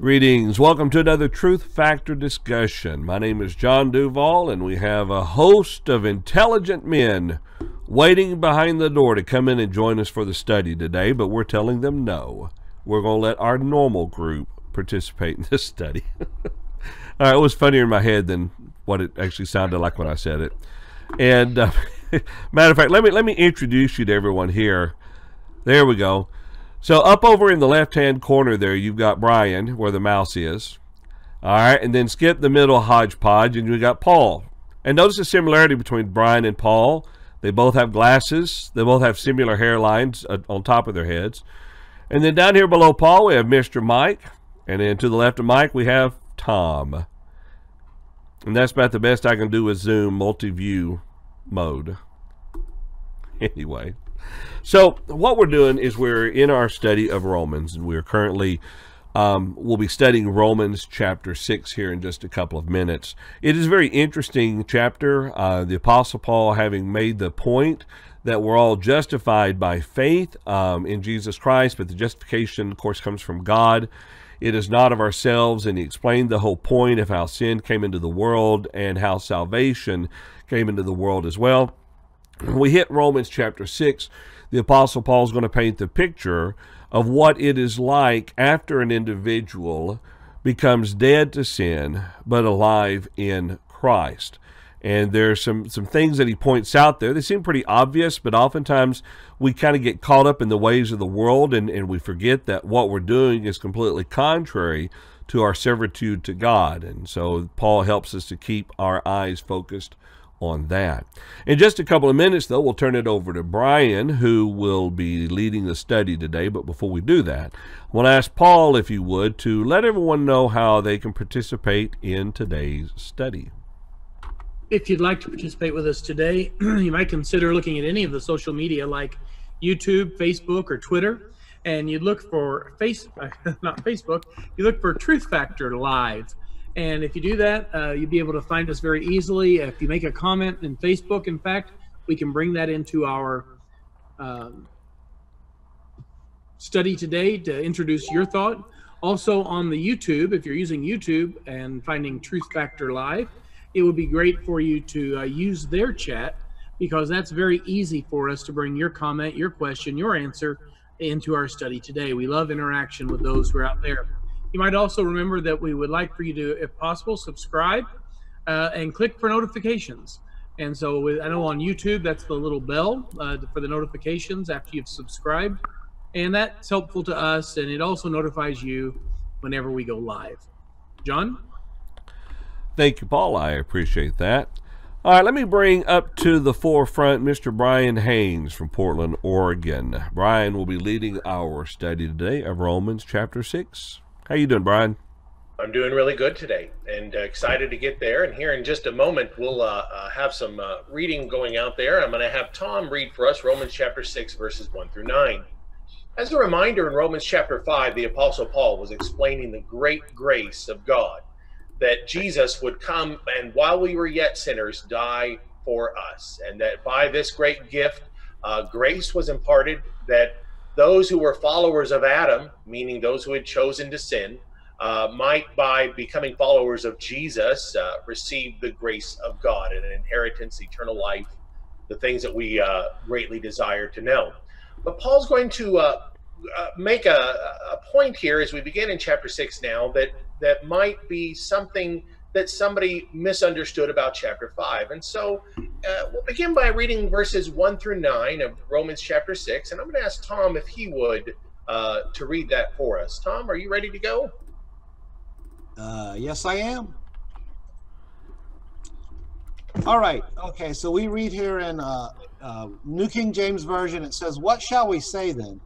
Greetings. Welcome to another Truth Factor discussion. My name is John Duval, and we have a host of intelligent men waiting behind the door to come in and join us for the study today, but we're telling them no. We're going to let our normal group participate in this study. All right, it was funnier in my head than what it actually sounded like when I said it. And uh, matter of fact, let me let me introduce you to everyone here. There we go. So up over in the left-hand corner there, you've got Brian, where the mouse is. All right, and then skip the middle hodgepodge, and you've got Paul. And notice the similarity between Brian and Paul. They both have glasses. They both have similar hairlines uh, on top of their heads. And then down here below Paul, we have Mr. Mike. And then to the left of Mike, we have Tom. And that's about the best I can do with Zoom multi-view mode. Anyway. So what we're doing is we're in our study of Romans, and we're currently um, we'll be studying Romans chapter six here in just a couple of minutes. It is a very interesting chapter. Uh, the Apostle Paul having made the point that we're all justified by faith um, in Jesus Christ, but the justification, of course, comes from God. It is not of ourselves, and he explained the whole point of how sin came into the world and how salvation came into the world as well. We hit Romans chapter 6 the Apostle Paul is going to paint the picture of what it is like after an individual becomes dead to sin but alive in Christ. And there's some, some things that he points out there. They seem pretty obvious, but oftentimes we kind of get caught up in the ways of the world and, and we forget that what we're doing is completely contrary to our servitude to God. And so Paul helps us to keep our eyes focused on that. In just a couple of minutes, though, we'll turn it over to Brian, who will be leading the study today. But before we do that, I want to ask Paul, if you would, to let everyone know how they can participate in today's study. If you'd like to participate with us today, you might consider looking at any of the social media like YouTube, Facebook, or Twitter. And you'd look for face, not Facebook, you look for Truth Factor Live and if you do that, uh, you'll be able to find us very easily. If you make a comment in Facebook, in fact, we can bring that into our um, study today to introduce your thought. Also on the YouTube, if you're using YouTube and finding Truth Factor Live, it would be great for you to uh, use their chat because that's very easy for us to bring your comment, your question, your answer into our study today. We love interaction with those who are out there. You might also remember that we would like for you to, if possible, subscribe uh, and click for notifications. And so with, I know on YouTube, that's the little bell uh, for the notifications after you've subscribed. And that's helpful to us. And it also notifies you whenever we go live. John? Thank you, Paul. I appreciate that. All right, let me bring up to the forefront Mr. Brian Haynes from Portland, Oregon. Brian will be leading our study today of Romans chapter 6. How you doing, Brian? I'm doing really good today and uh, excited to get there. And here in just a moment, we'll uh, uh, have some uh, reading going out there. I'm going to have Tom read for us Romans chapter 6, verses 1 through 9. As a reminder, in Romans chapter 5, the Apostle Paul was explaining the great grace of God that Jesus would come and while we were yet sinners, die for us. And that by this great gift, uh, grace was imparted that those who were followers of Adam, meaning those who had chosen to sin, uh, might, by becoming followers of Jesus, uh, receive the grace of God and an inheritance, eternal life, the things that we uh, greatly desire to know. But Paul's going to uh, uh, make a, a point here as we begin in chapter six now that that might be something that somebody misunderstood about chapter 5. And so uh, we'll begin by reading verses 1 through 9 of Romans chapter 6. And I'm going to ask Tom if he would uh, to read that for us. Tom, are you ready to go? Uh, yes, I am. All right. Okay. So we read here in uh, uh, New King James Version, it says, What shall we say then?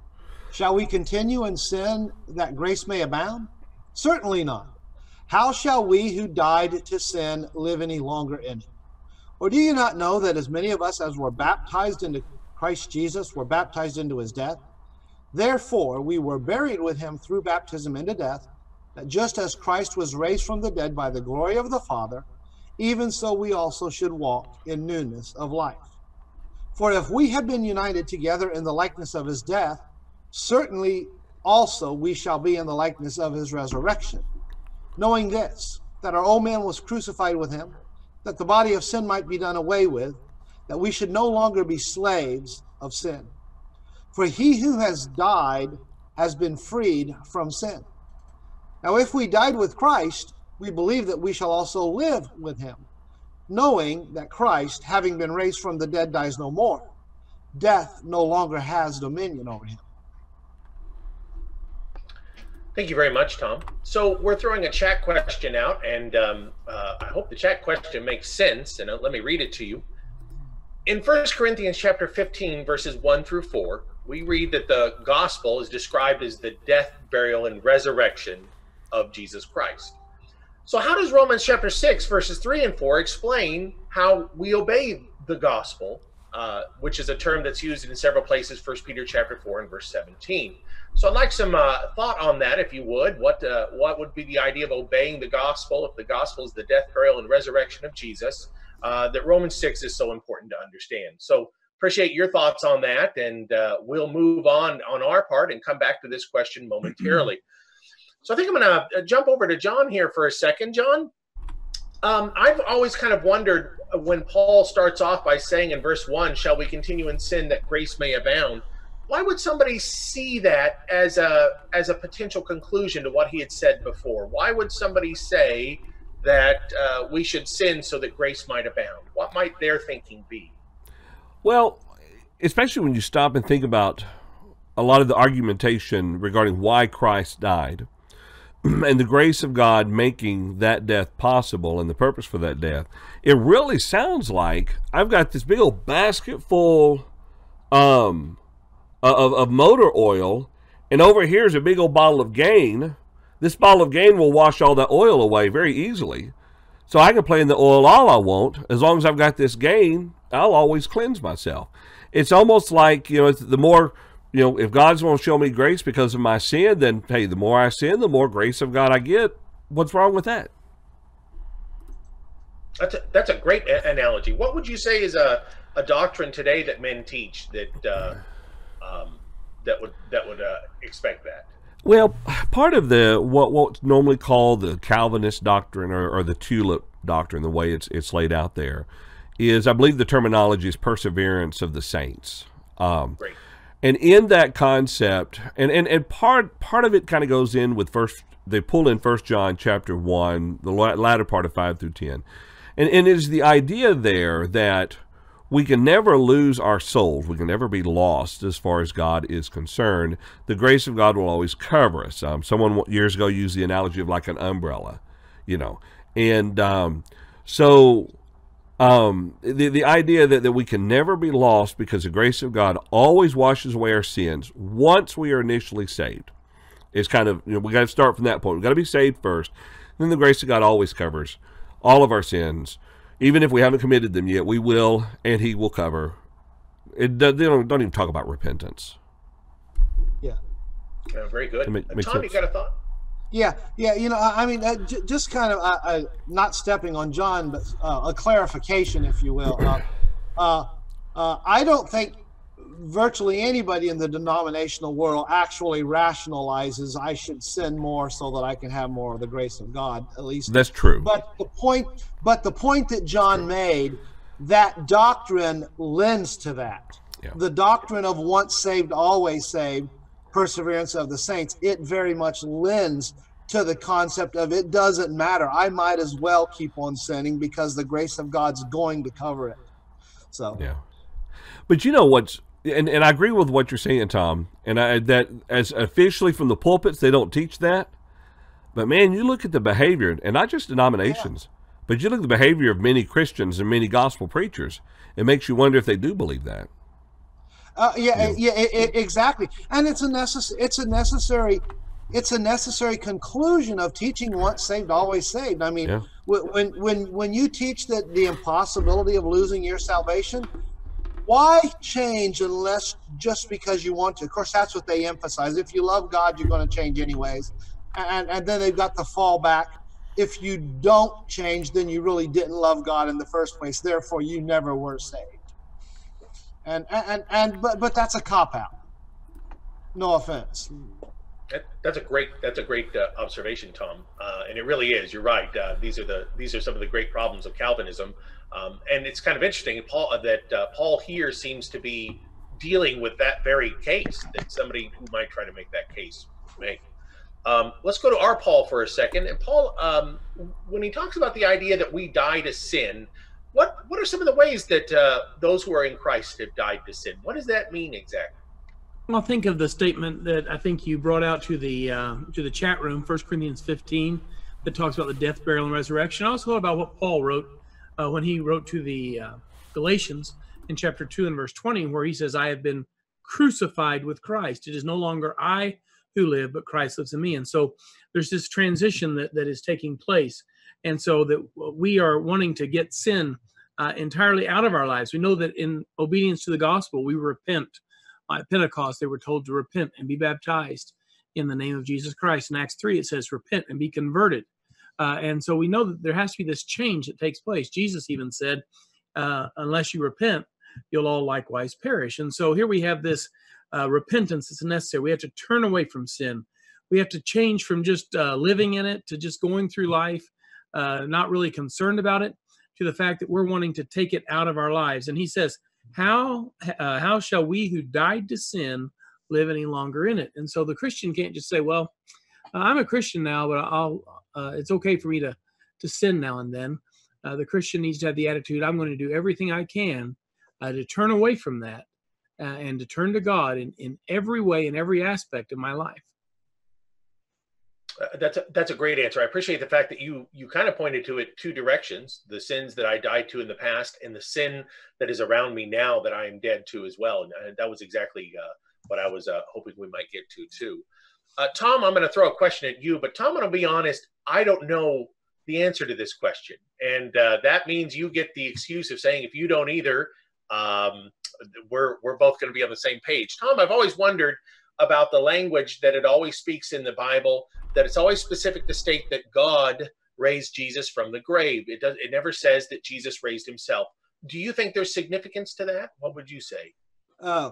Shall we continue in sin that grace may abound? Certainly not. How shall we who died to sin live any longer in it? Or do you not know that as many of us as were baptized into Christ Jesus were baptized into his death? Therefore, we were buried with him through baptism into death, that just as Christ was raised from the dead by the glory of the Father, even so we also should walk in newness of life. For if we have been united together in the likeness of his death, certainly also we shall be in the likeness of his resurrection. Knowing this, that our old man was crucified with him, that the body of sin might be done away with, that we should no longer be slaves of sin. For he who has died has been freed from sin. Now, if we died with Christ, we believe that we shall also live with him, knowing that Christ, having been raised from the dead, dies no more. Death no longer has dominion over him. Thank you very much, Tom. So we're throwing a chat question out, and um, uh, I hope the chat question makes sense. And uh, let me read it to you. In First Corinthians chapter 15, verses 1 through 4, we read that the gospel is described as the death, burial, and resurrection of Jesus Christ. So, how does Romans chapter 6, verses 3 and 4 explain how we obey the gospel, uh, which is a term that's used in several places, First Peter chapter 4 and verse 17? So, I'd like some uh, thought on that, if you would. What, uh, what would be the idea of obeying the gospel if the gospel is the death, burial, and resurrection of Jesus? Uh, that Romans 6 is so important to understand. So, appreciate your thoughts on that, and uh, we'll move on on our part and come back to this question momentarily. So I think I'm going to jump over to John here for a second. John, um, I've always kind of wondered when Paul starts off by saying in verse one, "Shall we continue in sin that grace may abound?" Why would somebody see that as a as a potential conclusion to what he had said before? Why would somebody say that uh, we should sin so that grace might abound? What might their thinking be? Well, especially when you stop and think about a lot of the argumentation regarding why Christ died and the grace of God making that death possible and the purpose for that death, it really sounds like I've got this big old basket full um, of, of motor oil, and over here's a big old bottle of gain. This bottle of gain will wash all that oil away very easily. So I can play in the oil all I want. As long as I've got this gain, I'll always cleanse myself. It's almost like, you know, the more you know, if God's going to show me grace because of my sin, then hey, the more I sin, the more grace of God I get. What's wrong with that? That's a, that's a great a- analogy. What would you say is a, a doctrine today that men teach that uh, um, that would that would uh, expect that? Well, part of the what what's normally called the Calvinist doctrine or, or the tulip doctrine, the way it's it's laid out there, is I believe the terminology is perseverance of the saints. Um, Great. And in that concept, and, and, and part part of it kind of goes in with first they pull in First John chapter one, the latter part of five through ten, and and it is the idea there that we can never lose our souls. We can never be lost as far as God is concerned. The grace of God will always cover us. Um, someone years ago used the analogy of like an umbrella, you know, and um, so um, the, the idea that, that we can never be lost because the grace of God always washes away our sins once we are initially saved is kind of, you know, we got to start from that point. we got to be saved first. Then the grace of God always covers all of our sins. Even if we haven't committed them yet, we will, and He will cover. It, they don't, don't even talk about repentance. Yeah. Uh, very good. Make, uh, Tom, sense. you got a thought? Yeah, yeah. You know, I, I mean, uh, j- just kind of uh, uh, not stepping on John, but uh, a clarification, if you will. Uh, uh, I don't think virtually anybody in the denominational world actually rationalizes I should sin more so that I can have more of the grace of God. At least that's true. But the point, but the point that John made, that doctrine lends to that. Yeah. The doctrine of once saved, always saved perseverance of the saints, it very much lends to the concept of it doesn't matter. I might as well keep on sinning because the grace of God's going to cover it. So yeah, but you know what's and, and I agree with what you're saying, Tom. And I that as officially from the pulpits they don't teach that. But man, you look at the behavior, and not just denominations, yeah. but you look at the behavior of many Christians and many gospel preachers. It makes you wonder if they do believe that. Uh, yeah, yeah, eh, yeah it, exactly. And it's a necessary. It's a necessary. It's a necessary conclusion of teaching once saved, always saved. I mean, yeah. when when when you teach that the impossibility of losing your salvation, why change unless just because you want to? Of course, that's what they emphasize. If you love God, you're going to change anyways. And and then they've got the fallback. If you don't change, then you really didn't love God in the first place. Therefore, you never were saved and and and but but that's a cop out. No offense. that's a great that's a great uh, observation, Tom, uh, and it really is. You're right. Uh, these are the these are some of the great problems of Calvinism, um, and it's kind of interesting. Paul uh, that uh, Paul here seems to be dealing with that very case that somebody who might try to make that case make. Um, let's go to our Paul for a second. And Paul, um, when he talks about the idea that we die to sin, what what are some of the ways that uh, those who are in Christ have died to sin? What does that mean exactly? I'll think of the statement that I think you brought out to the uh, to the chat room, 1 Corinthians 15, that talks about the death, burial, and resurrection. I also thought about what Paul wrote uh, when he wrote to the uh, Galatians in chapter 2 and verse 20, where he says, I have been crucified with Christ. It is no longer I who live, but Christ lives in me. And so there's this transition that, that is taking place. And so that we are wanting to get sin uh, entirely out of our lives. We know that in obedience to the gospel, we repent. At Pentecost, they were told to repent and be baptized in the name of Jesus Christ. In Acts 3, it says, repent and be converted. Uh, and so we know that there has to be this change that takes place. Jesus even said, uh, unless you repent, you'll all likewise perish. And so here we have this uh, repentance that's necessary. We have to turn away from sin. We have to change from just uh, living in it to just going through life, uh, not really concerned about it, to the fact that we're wanting to take it out of our lives. And he says, "How uh, how shall we who died to sin live any longer in it?" And so the Christian can't just say, "Well, I'm a Christian now, but I'll uh, it's okay for me to to sin now and then." Uh, the Christian needs to have the attitude, "I'm going to do everything I can to turn away from that." uh, and to turn to God in, in every way, in every aspect of my life. Uh, that's a, that's a great answer. I appreciate the fact that you you kind of pointed to it two directions: the sins that I died to in the past, and the sin that is around me now that I am dead to as well. And uh, that was exactly uh, what I was uh, hoping we might get to too. Uh, Tom, I'm going to throw a question at you, but Tom, I'm going to be honest. I don't know the answer to this question, and that means you get the excuse of saying if you don't either, um, we're we're both going to be on the same page. Tom, I've always wondered about the language that it always speaks in the Bible that it's always specific to state that God raised Jesus from the grave. It does it never says that Jesus raised himself. Do you think there's significance to that? What would you say? Uh,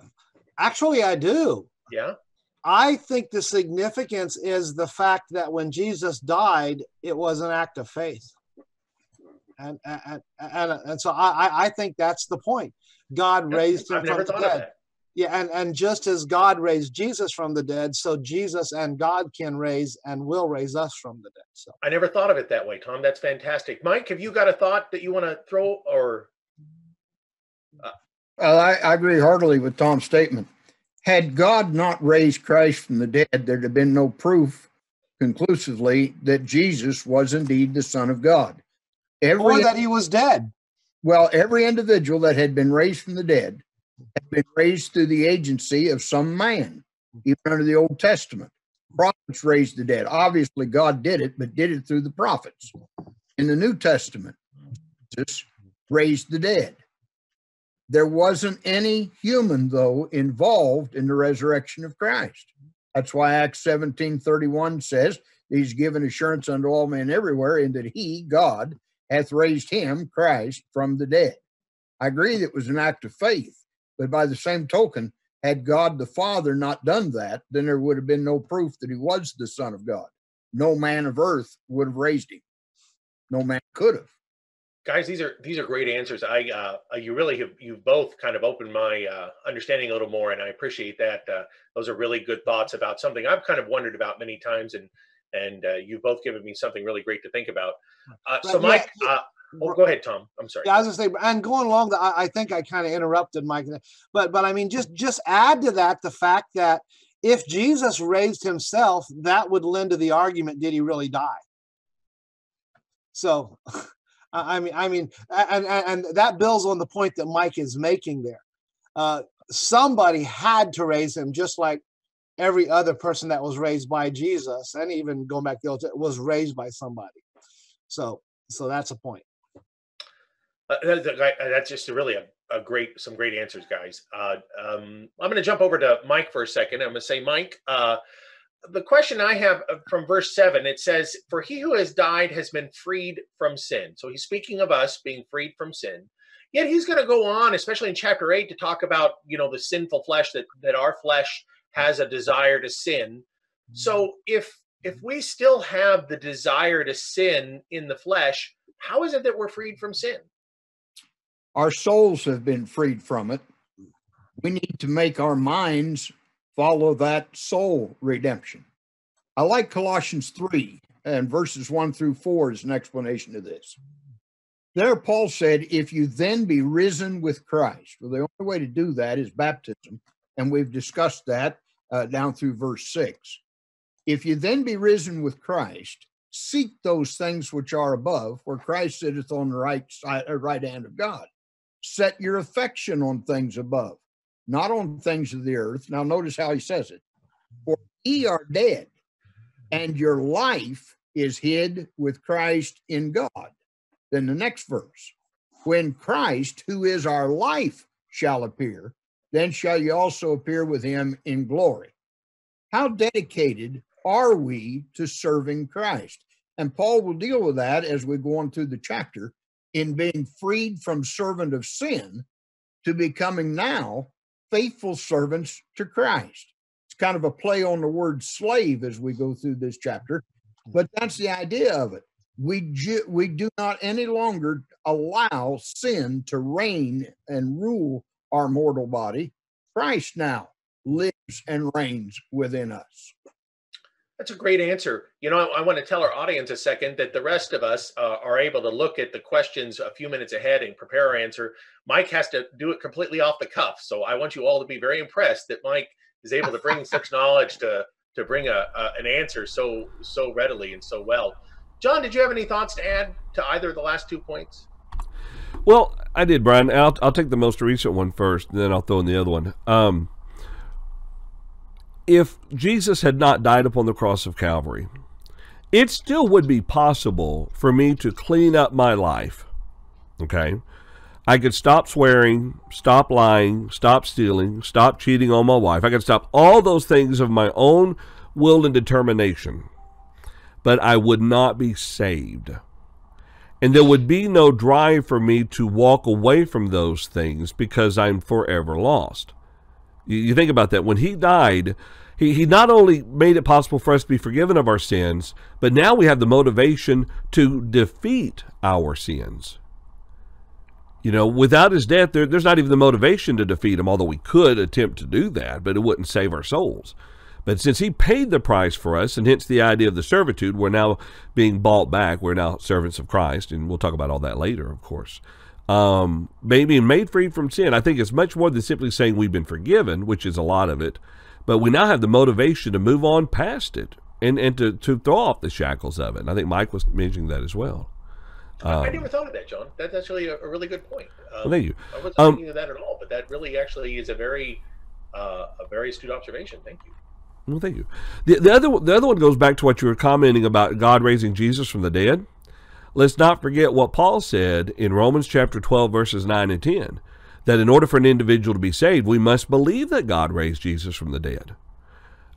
actually, I do. Yeah. I think the significance is the fact that when Jesus died, it was an act of faith. And and and, and so I, I think that's the point. God raised him I've from the dead. Of that. Yeah, and, and just as God raised Jesus from the dead, so Jesus and God can raise and will raise us from the dead. So I never thought of it that way, Tom. That's fantastic. Mike, have you got a thought that you want to throw or Well, I, I agree heartily with Tom's statement. Had God not raised Christ from the dead, there'd have been no proof conclusively that Jesus was indeed the Son of God. Every or that he was dead. well, every individual that had been raised from the dead had been raised through the agency of some man, even under the Old Testament. Prophets raised the dead. Obviously, God did it, but did it through the prophets. In the New Testament, Jesus raised the dead. There wasn't any human, though, involved in the resurrection of Christ. That's why Acts 17 31 says, He's given assurance unto all men everywhere, in that He, God, hath raised him, Christ, from the dead. I agree that it was an act of faith, but by the same token, had God the Father not done that, then there would have been no proof that he was the Son of God. No man of earth would have raised him. No man could have. guys these are these are great answers i uh you really have you've both kind of opened my uh understanding a little more and i appreciate that uh those are really good thoughts about something i've kind of wondered about many times and and uh, you've both given me something really great to think about uh, so mike uh oh, go ahead tom i'm sorry Yeah, I was gonna say, and going along, the, I, I think I kind of interrupted Mike, but but I mean, just just add to that the fact that if Jesus raised himself, that would lend to the argument: Did he really die? So, I I mean, I mean, and, and and that builds on the point that Mike is making there. Uh, somebody had to raise him, just like every other person that was raised by Jesus, and even going back to the old, was raised by somebody. So, so that's a point. Uh, that- that- that- that's just a really a, a great some great answers guys. Uh, um, i'm going to jump over to mike for a second. I'm going to say mike uh, the question i have uh, from verse 7 it says for he who has died has been freed from sin. So he's speaking of us being freed from sin. Yet he's going to go on especially in chapter 8 to talk about you know the sinful flesh that that our flesh has a desire to sin. So if if we still have the desire to sin in the flesh, how is it that we're freed from sin? Our souls have been freed from it. We need to make our minds follow that soul redemption. I like Colossians 3 and verses 1 through 4 is an explanation of this. There, Paul said, If you then be risen with Christ, well, the only way to do that is baptism. And we've discussed that uh, down through verse 6. If you then be risen with Christ, seek those things which are above, where Christ sitteth on the right side, uh, right hand of God. Set your affection on things above, not on things of the earth. Now, notice how he says it. For ye are dead, and your life is hid with Christ in God. Then the next verse, when Christ, who is our life, shall appear, then shall you also appear with him in glory. How dedicated are we to serving Christ? And Paul will deal with that as we go on through the chapter in being freed from servant of sin to becoming now faithful servants to Christ. It's kind of a play on the word slave as we go through this chapter, hmm. but that's the idea of it. We, ju- we do not any longer allow sin to reign and rule our mortal body. Christ now lives and reigns within us. That's a great answer. You know, I, I, want to tell our audience a second that the rest of us uh, are able to look at the questions a few minutes ahead and prepare our answer. Mike has to do it completely off the cuff. So I want you all to be very impressed that Mike is able to bring such knowledge to to bring a, a, an answer so so readily and so well. John, did you have any thoughts to add to either of the last two points? Well, I did, Brian. I'll, I'll take the most recent one first, and then I'll throw in the other one. Um, if Jesus had not died upon the cross of Calvary, it still would be possible for me to clean up my life. Okay? I could stop swearing, stop lying, stop stealing, stop cheating on my wife. I could stop all those things of my own will and determination. But I would not be saved. And there would be no drive for me to walk away from those things because I'm forever lost. You, think about that. When he died, he, he not only made it possible for us to be forgiven of our sins, but now we have the motivation to defeat our sins. You know, without his death, there, there's not even the motivation to defeat him, although we could attempt to do that, but it wouldn't save our souls. But since he paid the price for us, and hence the idea of the servitude, we're now being bought back. We're now servants of Christ, and we'll talk about all that later, of course. Um, being made free from sin, I think it's much more than simply saying we've been forgiven, which is a lot of it. But we now have the motivation to move on past it and, and to, to throw off the shackles of it. And I think Mike was mentioning that as well. Um, I never thought of that, John. That's actually a, a really good point. Um, well, thank you. I wasn't um, thinking of that at all, but that really actually is a very uh, a very astute observation. Thank you. Well, thank you. The, the other the other one goes back to what you were commenting about God raising Jesus from the dead. Let's not forget what Paul said in Romans chapter 12 verses 9 and 10 that in order for an individual to be saved, we must believe that God raised Jesus from the dead.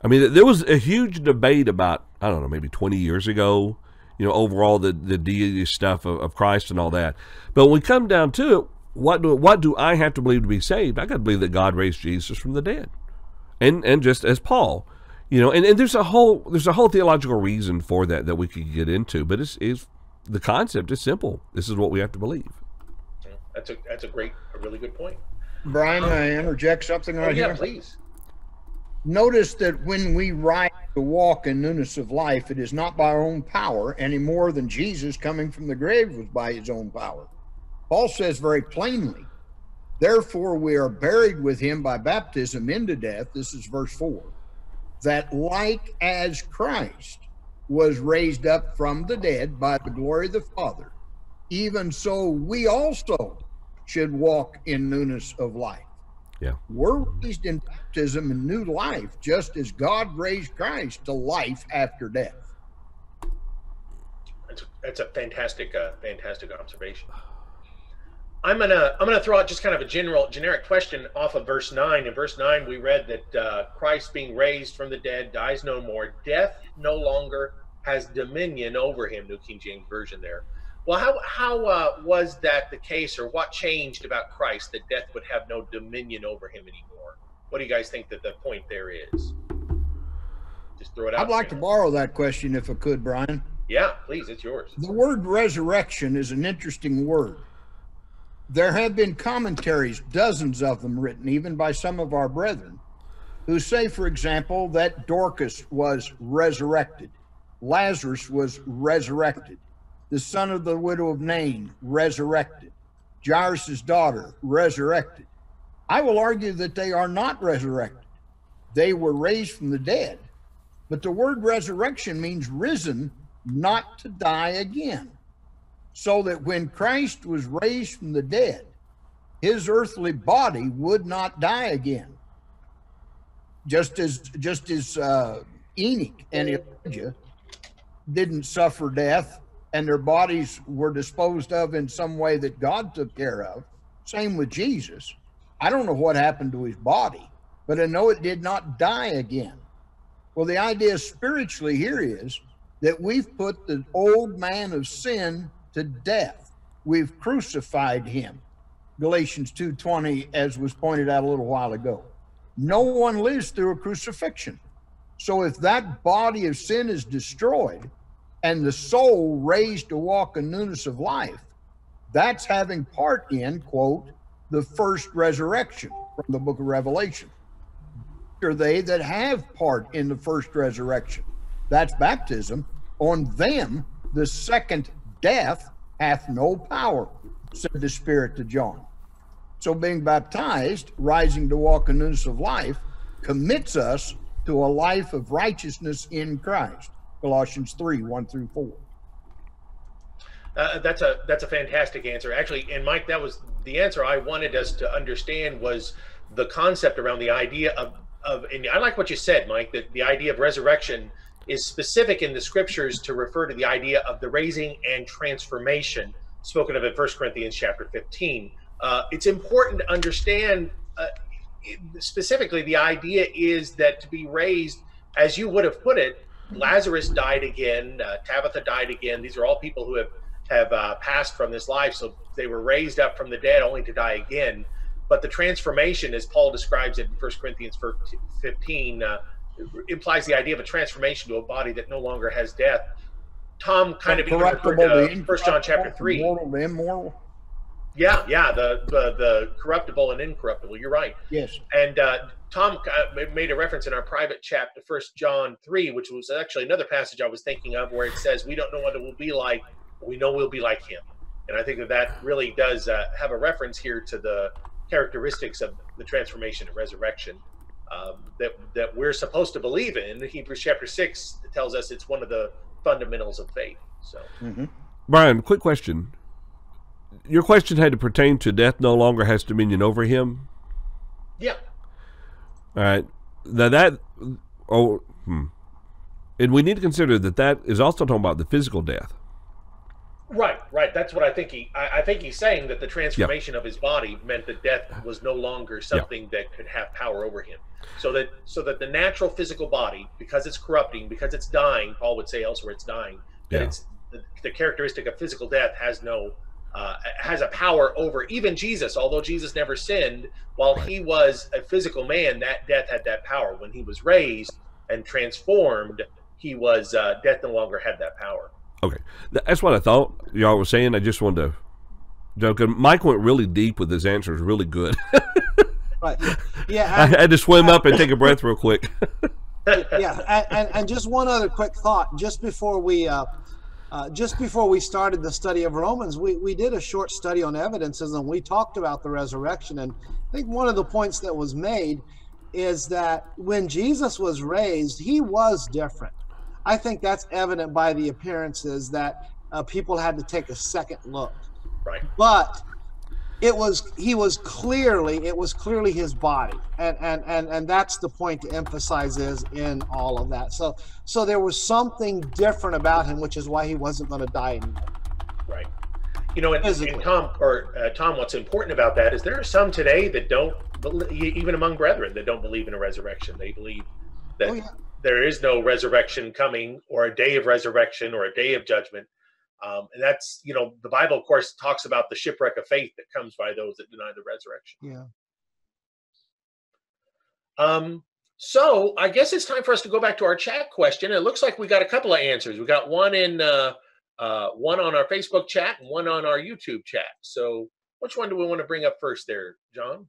I mean, there was a huge debate about, I don't know, maybe 20 years ago, you know, overall the, the deity stuff of, of Christ and all that. But when we come down to it, what do, what do I have to believe to be saved? I got to believe that God raised Jesus from the dead. And, and just as Paul, you know, and, and there's a whole there's a whole theological reason for that that we could get into, but it's, it's the concept is simple. This is what we have to believe. That's a that's a great, a really good point. Brian, um, I interject something right oh, yeah, here. please. Notice that when we ride to walk in newness of life, it is not by our own power any more than Jesus coming from the grave was by his own power. Paul says very plainly, Therefore, we are buried with him by baptism into death. This is verse 4. That like as Christ was raised up from the dead by the glory of the Father, even so we also should walk in newness of life. Yeah. We're raised in baptism and new life, just as God raised Christ to life after death. That's a, that's a fantastic, uh, fantastic observation. I'm gonna I'm gonna throw out just kind of a general generic question off of verse nine. In verse nine, we read that uh, Christ, being raised from the dead, dies no more. Death no longer has dominion over him. New King James Version there. Well, how how uh, was that the case, or what changed about Christ that death would have no dominion over him anymore? What do you guys think that the point there is? just throw it out. I'd like to borrow that question if I could, Brian. Yeah, please, it's yours. The word resurrection is an interesting word. There have been commentaries, dozens of them written, even by some of our brethren, who say, for example, that Dorcas was resurrected, Lazarus was resurrected, the son of the widow of Nain, resurrected, Jairus' daughter, resurrected. I will argue that they are not resurrected. They were raised from the dead. But the word resurrection means risen, not to die again. So that when Christ was raised from the dead, his earthly body would not die again. Just as just as uh, Enoch and Elijah didn't suffer death and their bodies were disposed of in some way that God took care of. Same with Jesus. I don't know what happened to his body, but I know it did not die again. Well, the idea spiritually here is that we've put the old man of sin to death. We've crucified him. Galatians 2:20 as was pointed out a little while ago. No one lives through a crucifixion. So if that body of sin is destroyed and the soul raised to walk in newness of life, that's having part in, quote, the first resurrection from the book of Revelation. Are they that have part in the first resurrection? That's baptism. On them, the second death hath no power, said the Spirit to John. So being baptized, rising to walk in newness of life, commits us to a life of righteousness in Christ. Colossians 3, 1 through 4. Uh, that's a that's a fantastic answer, actually. And Mike, that was the answer I wanted us to understand was the concept around the idea of of. And I like what you said, Mike. That the idea of resurrection is specific in the scriptures to refer to the idea of the raising and transformation spoken of in First Corinthians chapter 15. Uh, it's important to understand uh, specifically the idea is that to be raised, as you would have put it, Lazarus died again, uh, Tabitha died again. These are all people who have have uh, passed from this life, so they were raised up from the dead only to die again. But the transformation, as Paul describes it in First Corinthians 15, uh, implies the idea of a transformation to a body that no longer has death. Tom kind of even referred to First John chapter three. Mortal immortal Yeah, yeah, the, the the corruptible and incorruptible. You're right. Yes. And uh, Tom made a reference in our private chat to First John three, which was actually another passage I was thinking of, where it says, "We don't know what it will be like, but we know we'll be like Him." And I think that that really does uh, have a reference here to the characteristics of the transformation and resurrection um, that that we're supposed to believe in. Hebrews chapter six tells us it's one of the fundamentals of faith. So, mm-hmm. Brian, quick question: Your question had to pertain to death no longer has dominion over him. Yeah. All right. Now that, oh, hmm. and we need to consider that that is also talking about the physical death. Right, right. That's what I think he. I, I think he's saying that the transformation of his body meant that death was no longer something that could have power over him. So that so that the natural physical body, because it's corrupting, because it's dying, Paul would say elsewhere it's dying. That yeah. it's the, the, characteristic of physical death has no uh, has a power over even Jesus. Although Jesus never sinned, while right. he was a physical man, that death had that power. When he was raised and transformed, he was uh, death no longer had that power. Okay, that's what I thought y'all were saying. I just wanted to. Joke. Mike went really deep with his answers. Really good. right. Yeah. I, I, had to swim up and take a breath real quick. yeah, and, and just one other quick thought. Just before we, uh, uh, just before we started the study of Romans, we, we did a short study on evidences, and we talked about the resurrection. And I think one of the points that was made is that when Jesus was raised, he was different. I think that's evident by the appearances that uh, people had to take a second look. Right. But it was he was clearly it was clearly his body. And and and and that's the point to emphasize is in all of that. So so there was something different about him which is why he wasn't going to die anymore right. You know and, and tom or uh, tom what's important about that is there are some today that don't even among brethren that don't believe in a resurrection. They believe that oh, yeah there is no resurrection coming or a day of resurrection or a day of judgment. Um, and that's, you know, the Bible, of course, talks about the shipwreck of faith that comes by those that deny the resurrection. Yeah. Um, So I guess it's time for us to go back to our chat question. It looks like we got a couple of answers. We got one in uh, uh, one on our Facebook chat and one on our YouTube chat. So which one do we want to bring up first there, John?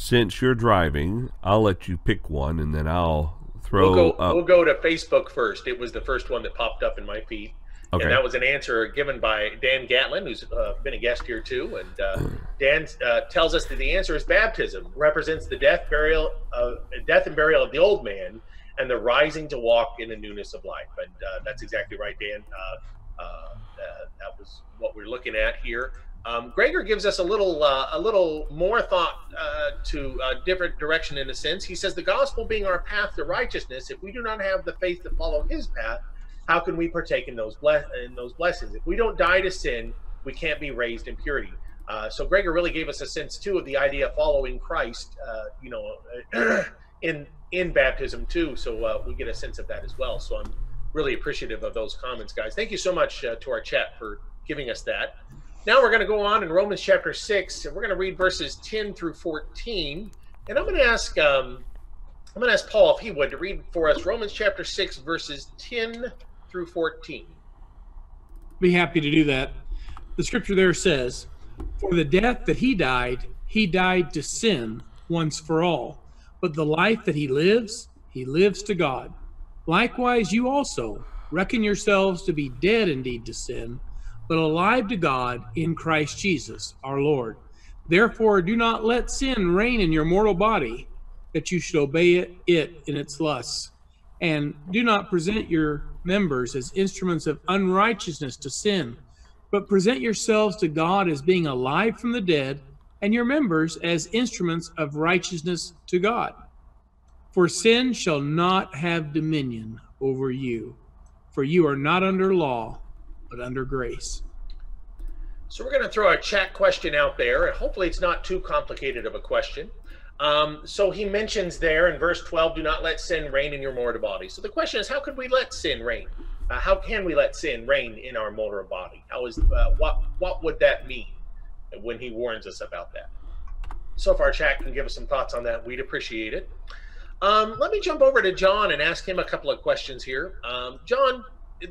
Since you're driving, I'll let you pick one, and then I'll throw We'll go, we'll go to Facebook first. It was the first one that popped up in my feed. okay. And that was an answer given by Dan Gatlin, who's uh, been a guest here too. And uh, Dan uh, tells us that the answer is baptism, represents the death, burial, uh, death and burial of the old man, and the rising to walk in the newness of life. And uh, that's exactly right, Dan. Uh, uh, uh, that was what we're looking at here. Um, Gregor gives us a little, uh, a little more thought uh, to a different direction in a sense. He says the gospel being our path to righteousness. If we do not have the faith to follow His path, how can we partake in those bless in those blessings? If we don't die to sin, we can't be raised in purity. Uh, so Gregor really gave us a sense too of the idea of following Christ. Uh, you know, in in baptism too. So uh, we get a sense of that as well. So I'm really appreciative of those comments, guys. Thank you so much uh, to our chat for giving us that. Now we're going to go on in Romans chapter six, and we're going to read verses 10 through 14. And I'm going to ask um, I'm going to ask Paul if he would to read for us Romans chapter six, verses 10 through 14. Be happy to do that. The scripture there says, For the death that he died, he died to sin once for all. But the life that he lives, he lives to God. Likewise, you also reckon yourselves to be dead indeed to sin, but alive to God in Christ Jesus our Lord. Therefore, do not let sin reign in your mortal body, that you should obey it, it in its lusts. And do not present your members as instruments of unrighteousness to sin, but present yourselves to God as being alive from the dead, and your members as instruments of righteousness to God. For sin shall not have dominion over you, for you are not under law, but under grace. So we're going to throw a chat question out there, and hopefully it's not too complicated of a question. Um, so he mentions there in verse 12, do not let sin reign in your mortal body. So the question is, how could we let sin reign? Uh, how can we let sin reign in our mortal body? How is uh, what what would that mean when he warns us about that? So if our chat can give us some thoughts on that, we'd appreciate it. Um, let me jump over to John and ask him a couple of questions here. Um, John,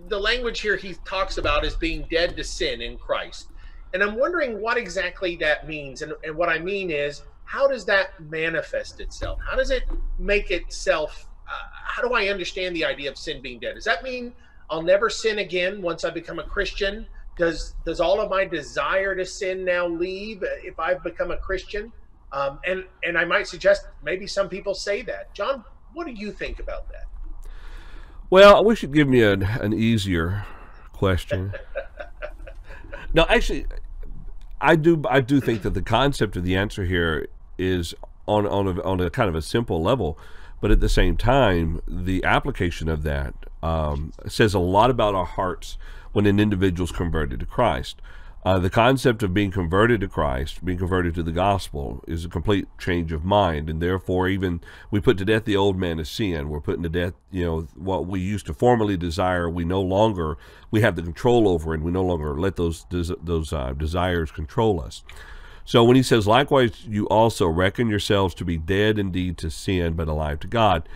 the language here he talks about is being dead to sin in Christ. And I'm wondering what exactly that means. And, and what I mean is, how does that manifest itself? How does it make itself? Uh, how do I understand the idea of sin being dead? Does that mean I'll never sin again once I become a Christian? Does does all of my desire to sin now leave if I've become a Christian? Um, and and I might suggest maybe some people say that. John, what do you think about that? Well, I wish you'd give me an, an easier question. no, actually, I do. I do think that the concept of the answer here is on on a, on a kind of a simple level, but at the same time, the application of that um, says a lot about our hearts when an individual's converted to Christ. Uh, the concept of being converted to Christ, being converted to the gospel, is a complete change of mind, and therefore, even we put to death the old man of sin. We're putting to death, you know, what we used to formerly desire. We no longer we have the control over, and we no longer let those those uh, desires control us. So when he says, "Likewise, you also reckon yourselves to be dead indeed to sin, but alive to God."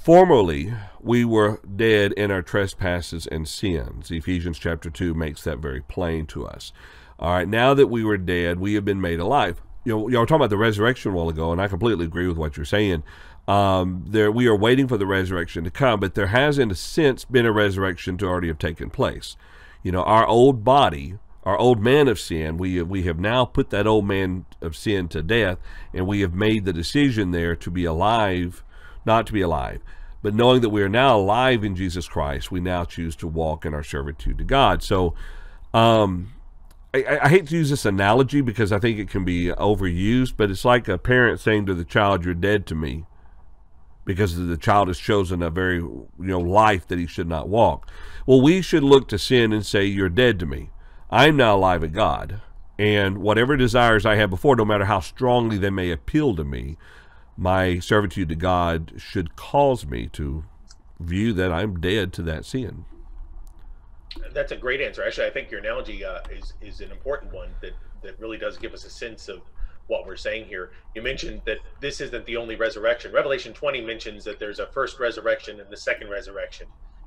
Formerly, we were dead in our trespasses and sins. Ephesians chapter 2 makes that very plain to us. All right, now that we were dead, we have been made alive. You know, y'all were talking about the resurrection a while ago, and I completely agree with what you're saying. Um, there, we are waiting for the resurrection to come, but there has, in a sense, been a resurrection to already have taken place. You know, our old body, our old man of sin, we we have now put that old man of sin to death, and we have made the decision there to be alive not to be alive. But knowing that we are now alive in Jesus Christ, we now choose to walk in our servitude to God. So, um, I, I, hate to use this analogy because I think it can be overused, but it's like a parent saying to the child, "You're dead to me," because the child has chosen a very you know life that he should not walk. Well, we should look to sin and say, "You're dead to me. I'm now alive in God." And whatever desires I had before, no matter how strongly they may appeal to me, my servitude to God should cause me to view that I'm dead to that sin. That's a great answer. Actually, I think your analogy uh, is is an important one. That that really does give us a sense of what we're saying here. You mentioned that this isn't the only resurrection. Revelation 20 mentions that there's a first resurrection and the second resurrection.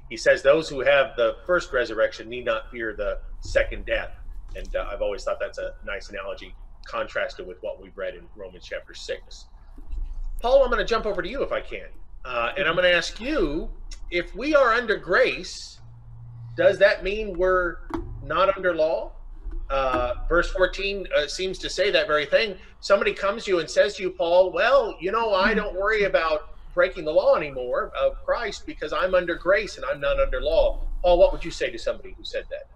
He says those who have the first resurrection need not fear the second death. And uh, I've always thought that's a nice analogy, contrasted with what we've read in Romans chapter 6. Paul, I'm going to jump over to you if I can. Uh, and I'm going to ask you if we are under grace, does that mean we're not under law? Uh, verse 14 uh, seems to say that very thing. Somebody comes to you and says to you, Paul, well, you know, I don't worry about breaking the law anymore of Christ because I'm under grace and I'm not under law. Paul, what would you say to somebody who said that?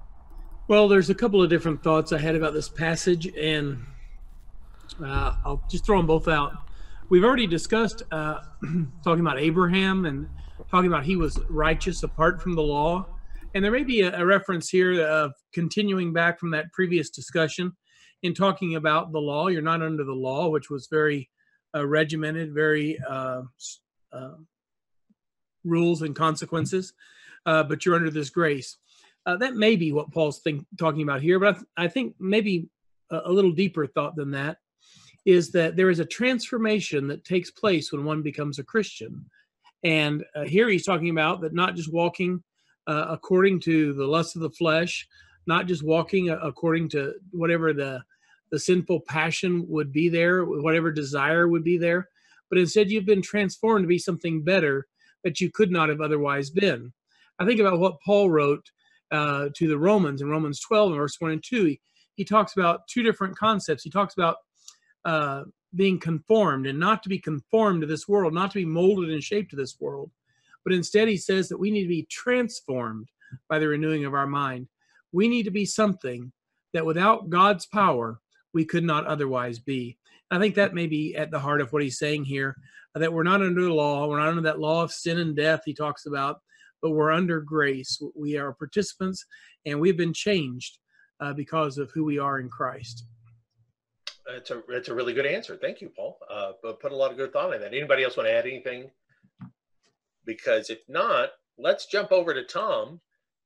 Well, there's a couple of different thoughts I had about this passage, and uh, I'll just throw them both out. We've already discussed uh, talking about Abraham and talking about he was righteous apart from the law. And there may be a, a, reference here of continuing back from that previous discussion in talking about the law. You're not under the law, which was very uh, regimented, very uh, uh, rules and consequences, uh, but you're under this grace. Uh, that may be what Paul's think, talking about here, but I, th- I think maybe a, a, little deeper thought than that is that there is a transformation that takes place when one becomes a Christian. And uh, here he's talking about that not just walking uh, according to the lust of the flesh, not just walking uh, according to whatever the the sinful passion would be there, whatever desire would be there, but instead you've been transformed to be something better that you could not have otherwise been. I think about what Paul wrote uh, to the Romans in Romans 12 verse 1 and 2. He, he talks about two different concepts. He talks about uh, being conformed and not to be conformed to this world, not to be molded and shaped to this world, but instead he says that we need to be transformed by the renewing of our mind. We need to be something that without God's power, we could not otherwise be. I think that may be at the heart of what he's saying here that we're not under the law, we're not under that law of sin and death he talks about, but we're under grace. We are participants and we've been changed uh, because of who we are in Christ. It's a, it's a really good answer. Thank you, Paul. Uh, but put a lot of good thought in that. Anybody else want to add anything? Because if not, let's jump over to Tom.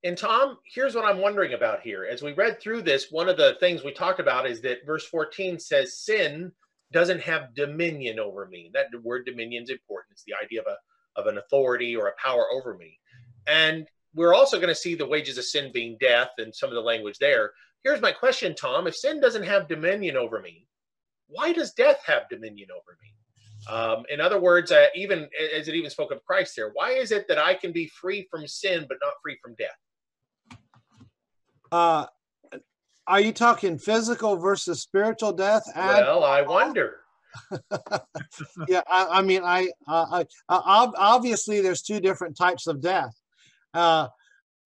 And Tom, here's what I'm wondering about here. As we read through this, one of the things we talked about is that verse 14 says sin doesn't have dominion over me. That word dominion is important. It's the idea of a of an authority or a power over me. And we're also going to see the wages of sin being death and some of the language there. Here's my question, Tom. If sin doesn't have dominion over me, why does death have dominion over me? Um, in other words, uh, even as it even spoke of Christ there, why is it that I can be free from sin but not free from death? Uh, are you talking physical versus spiritual death? well, I wonder. yeah, I, I, mean, I, I, I, obviously there's two different types of death. Uh,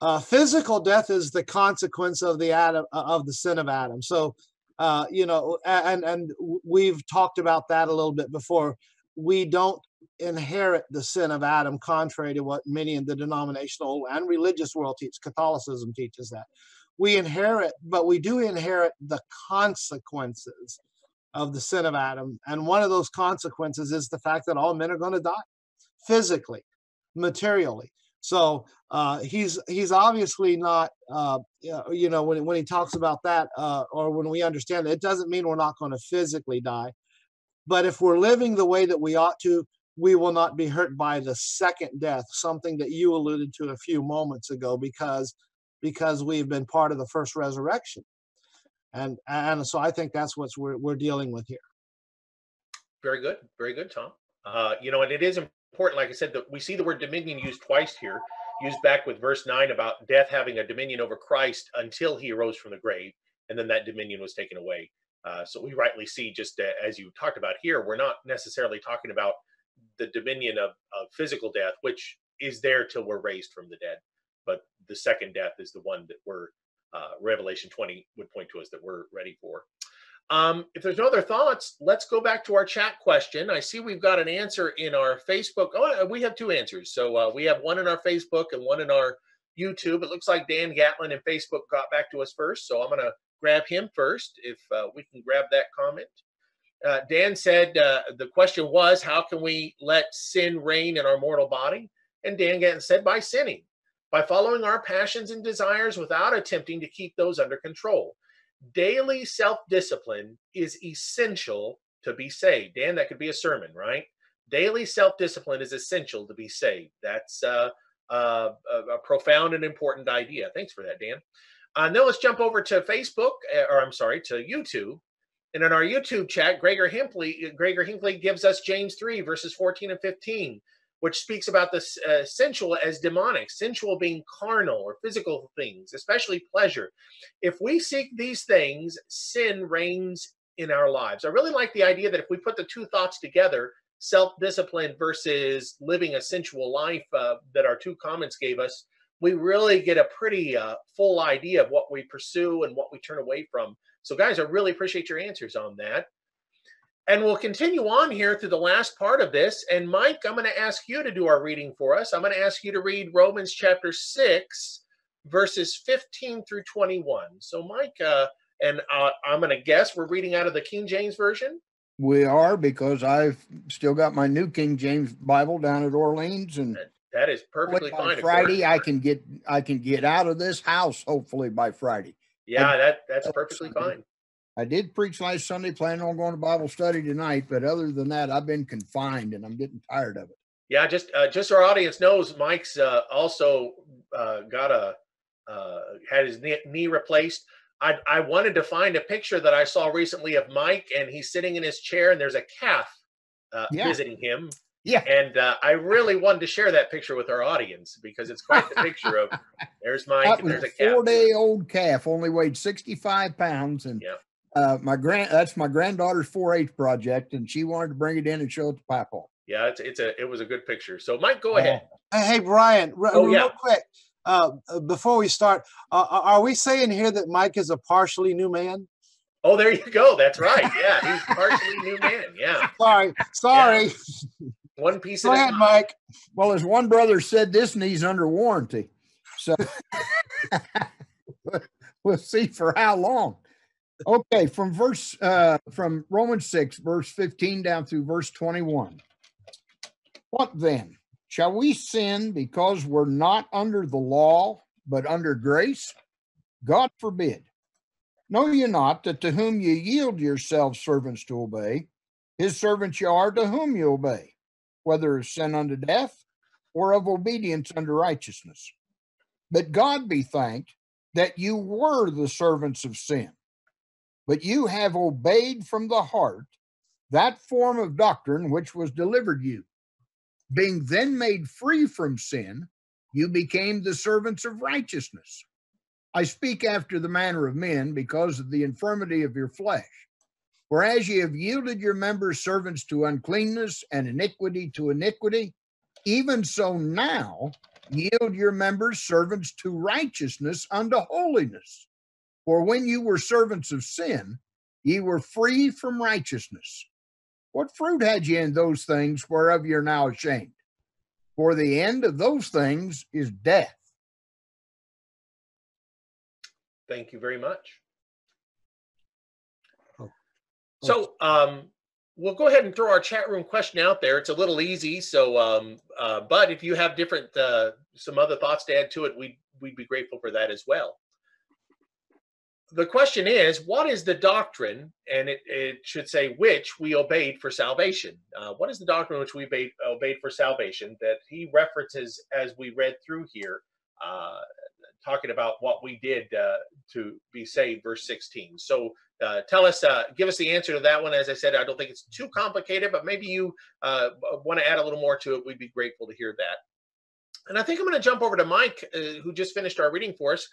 uh, physical death is the consequence of the Adam of the sin of Adam. So, uh, you know, and and we've talked about that a little bit before. We don't inherit the sin of Adam, contrary to what many in the denominational and religious world teach. Catholicism teaches that we inherit, but we do inherit the consequences of the sin of Adam. And one of those consequences is the fact that all men are going to die physically, materially. So uh, he's he's obviously not, uh, you know, when, when he talks about that, uh, or when we understand it, it doesn't mean we're not going to physically die. But if we're living the way that we ought to, we will not be hurt by the second death, something that you alluded to a few moments ago, because because we've been part of the first resurrection. And and so I think that's what we're, we're dealing with here. Very good. Very good, Tom. Uh, you know, and it is important, like I said, that we see the word dominion used twice here, used back with verse 9 about death having a dominion over Christ until he arose from the grave, and then that dominion was taken away. Uh, so we rightly see, just as you talked about here, we're not necessarily talking about the dominion of, of physical death, which is there till we're raised from the dead. But the second death is the one that we're, uh, Revelation 20 would point to us that we're ready for. Um, if there's no other thoughts, let's go back to our chat question. I see we've got an answer in our Facebook. Oh, we have two answers. So uh, we have one in our Facebook and one in our YouTube. It looks like Dan Gatlin and Facebook got back to us first. So I'm going to grab him first if uh, we can grab that comment. Uh, Dan said uh, the question was, how can we let sin reign in our mortal body? And Dan Gatlin said, by sinning, by following our passions and desires without attempting to keep those under control. Daily self discipline is essential to be saved. Dan, that could be a sermon, right? Daily self discipline is essential to be saved. That's uh, uh, a, a, profound and important idea. Thanks for that, Dan. Uh, now let's jump over to Facebook, uh, or I'm sorry, to YouTube. And in our YouTube chat, Gregor Hinckley, Gregor Hinckley gives us James 3, verses 14 and 15 which speaks about the uh, sensual as demonic, sensual being carnal or physical things, especially pleasure. If we seek these things, sin reigns in our lives. I really like the idea that if we put the two thoughts together, self discipline versus living a sensual life uh, that our two comments gave us, we really get a pretty uh, full idea of what we pursue and what we turn away from. So, guys, I really appreciate your answers on that. And we'll continue on here through the last part of this. And Mike, I'm going to ask you to do our reading for us. I'm going to ask you to read Romans chapter 6, verses 15 through 21. So, Mike, uh, and uh, I'm going to guess we're reading out of the King James Version. We are because I've still got my new King James Bible down at Orleans, and that is perfectly fine. Friday, I can get I can get out of this house hopefully by Friday. Yeah, that that's perfectly fine. I did preach last Sunday, planning on going to Bible study tonight, but other than that, I've been confined and I'm getting tired of it. Yeah, just uh, just so our audience knows, Mike's uh, also uh, got a uh, had his knee, knee replaced. I, I wanted to find a picture that I saw recently of Mike, and he's sitting in his chair, and there's a calf uh, yeah. visiting him. Yeah. And uh, I really wanted to share that picture with our audience because it's quite the picture of there's Mike and there's a, a four day old calf, only weighed 65 pounds. And yeah uh, my grand that's my granddaughter's 4-H project, and she wanted to bring it in and show it to Papa. Yeah, it's it's a it was a good picture. So Mike, go ahead. Uh, hey Brian, r- oh, real yeah. quick, uh, uh, before we start, uh, uh, are we saying here that Mike is a partially new man? Oh, there you go. That's right. Yeah, he's partially new man. Yeah. Sorry, sorry. Yeah. One piece. Go ahead, Mike. Well, as one brother said, this knee's under warranty, so we'll see for how long okay, from verse uh, from Romans 6, verse 15 down through verse 21. What then? Shall we sin because we're not under the law, but under grace? God forbid. Know ye not that to whom ye yield yourselves servants to obey, his servants ye are to whom ye obey, whether of sin unto death or of obedience unto righteousness. But God be thanked that you were the servants of sin but you have obeyed from the heart that form of doctrine which was delivered you. Being then made free from sin, you became the servants of righteousness. I speak after the manner of men because of the infirmity of your flesh. For as ye have yielded your members servants to uncleanness and iniquity to iniquity, even so now yield your members servants to righteousness unto holiness. For when you were servants of sin, ye were free from righteousness. What fruit had ye in those things whereof ye are now ashamed? For the end of those things is death. Thank you very much. Oh. So, um, we'll go ahead and throw our chat room question out there. It's a little easy, so um, uh, but if you have different uh, some other thoughts to add to it, we would we'd be grateful for that as well the question is, what is the doctrine? And it, it should say which we obeyed for salvation. Uh, what is the doctrine which we obeyed, obeyed, for salvation that he references as we read through here, uh, talking about what we did uh, to be saved, verse 16. So uh, tell us, uh, give us the answer to that one. As I said, I don't think it's too complicated, but maybe you uh, want to add a little more to it. We'd be grateful to hear that. And I think I'm going to jump over to Mike, who just finished our reading for us.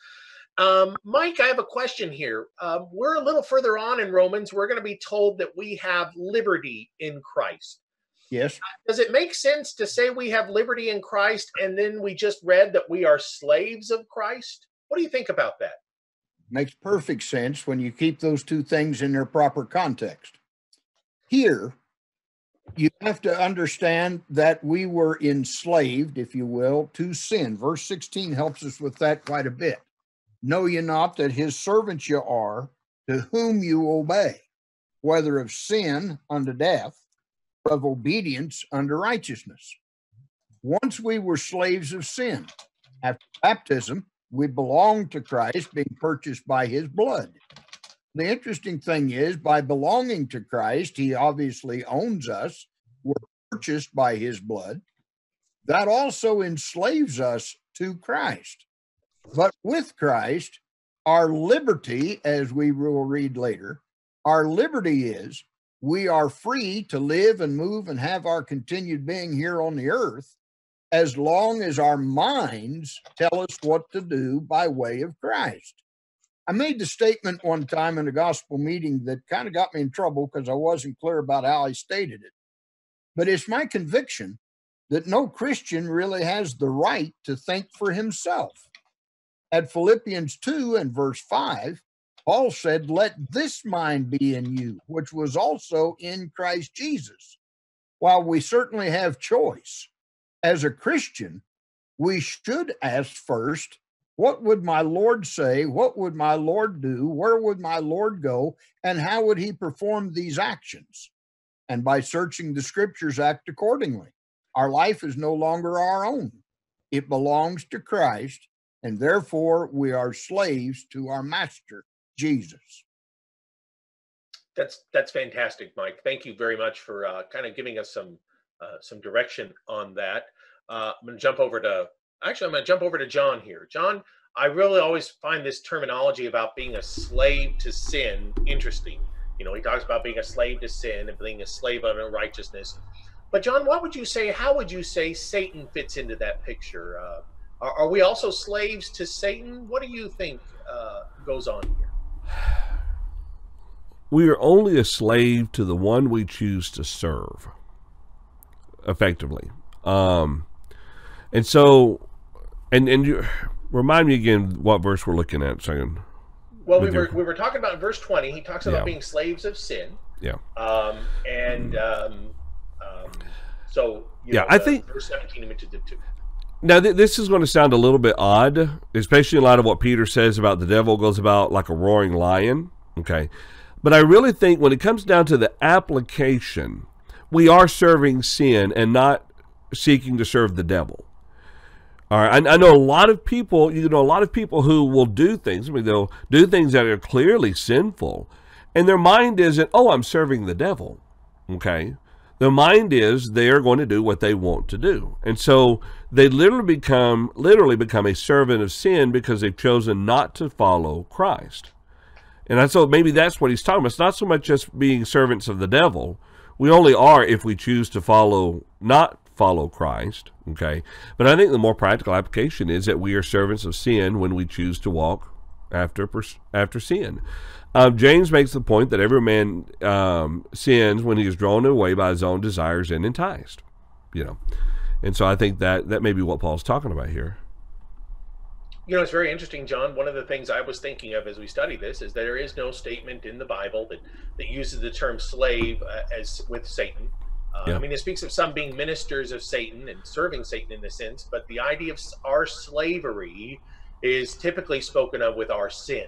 Um, Mike, I have a question here. Um, we're a little further on in Romans. We're going to be told that we have liberty in Christ. Yes. Does it make sense to say we have liberty in Christ and then we just read that we are slaves of Christ? What do you think about that? Makes perfect sense when you keep those two things in their proper context. Here, you have to understand that we were enslaved, if you will, to sin. Verse 16 helps us with that quite a bit. Know ye not that his servants ye are, to whom you obey, whether of sin unto death, or of obedience unto righteousness? Once we were slaves of sin. After baptism, we belonged to Christ, being purchased by his blood. The interesting thing is, by belonging to Christ, he obviously owns us. We're purchased by his blood. That also enslaves us to Christ. But with Christ, our liberty, as we will read later, our liberty is we are free to live and move and have our continued being here on the earth as long as our minds tell us what to do by way of Christ. I made the statement one time in a gospel meeting that kind of got me in trouble because I wasn't clear about how I stated it. But it's my conviction that no Christian really has the right to think for himself. At Philippians 2 and verse 5, Paul said, Let this mind be in you, which was also in Christ Jesus. While we certainly have choice, as a Christian, we should ask first, what would my Lord say? What would my Lord do? Where would my Lord go? And how would he perform these actions? And by searching the scriptures, act accordingly. Our life is no longer our own, it belongs to Christ, and therefore we are slaves to our master, Jesus. That's that's fantastic, Mike. Thank you very much for uh, kind of giving us some uh, some direction on that. Uh, I'm going to jump over to actually I'm going to jump over to John here. John, I really always find this terminology about being a slave to sin interesting. You know, he talks about being a slave to sin and being a slave of unrighteousness. But John, what would you say? How would you say Satan fits into that picture? Uh, are, are, we also slaves to Satan? What do you think uh, goes on here? We are only a slave to the one we choose to serve, effectively. Um, and so, and and you remind me again what verse we're looking at. Second. Well, we were we were talking about verse twenty. He talks about yeah. being slaves of sin. Yeah. Um, and um, um, so yeah, know, I think verse seventeen it too. Now, th- this is going to sound a little bit odd, especially in light of what Peter says about the devil goes about like a roaring lion. Okay. But I really think when it comes down to the application, we are serving sin and not seeking to serve the devil. All right, I, I, know a lot of people. You know, a lot of people who will do things. I mean, they'll do things that are clearly sinful, and their mind isn't, "Oh, I'm serving the devil." Okay, their mind is they are going to do what they want to do, and so they literally become literally become a servant of sin because they've chosen not to follow Christ. And I thought maybe that's what he's talking about. It's not so much just being servants of the devil. We only are if we choose to follow not follow Christ. Okay. But I think the more practical application is that we are servants of sin when we choose to walk after after sin. Um, James makes the point that every man um, sins when he is drawn away by his own desires and enticed. You know, and so I think that that may be what Paul's talking about here. You know, it's very interesting, John. One of the things I was thinking of as we study this is that there is no statement in the Bible that that uses the term slave uh, as with Satan. Uh, yeah. I mean, it speaks of some being ministers of Satan and serving Satan in a sense, but the idea of our slavery is typically spoken of with our sin.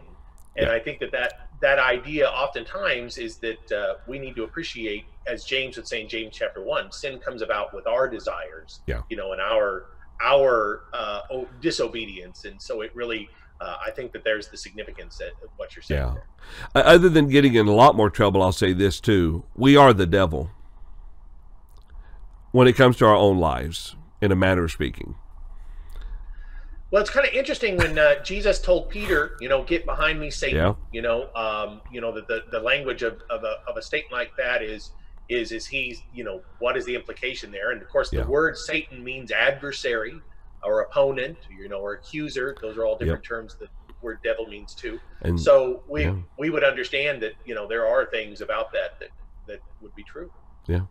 And yeah. I think that, that that idea oftentimes is that uh, we need to appreciate, as James would say in James chapter one, sin comes about with our desires, yeah. you know, and our our uh, disobedience. And so it really, uh, I think that there's the significance of what you're saying. Yeah. There. Other than getting in a lot more trouble, I'll say this too: we are the devil when it comes to our own lives, in a manner of speaking. Well, it's kind of interesting when uh, Jesus told Peter, you know, get behind me, Satan. Yeah. You know, um, you know, the, the, the language of, of, a, of a statement like that is, is, is he's, you know, what is the implication there? And of course, the yeah. word Satan means adversary or opponent, you know, or accuser. Those are all different yep. terms that word devil means too. And, so we, yeah. we would understand that, you know, there are things about that that, that would be true. Yeah.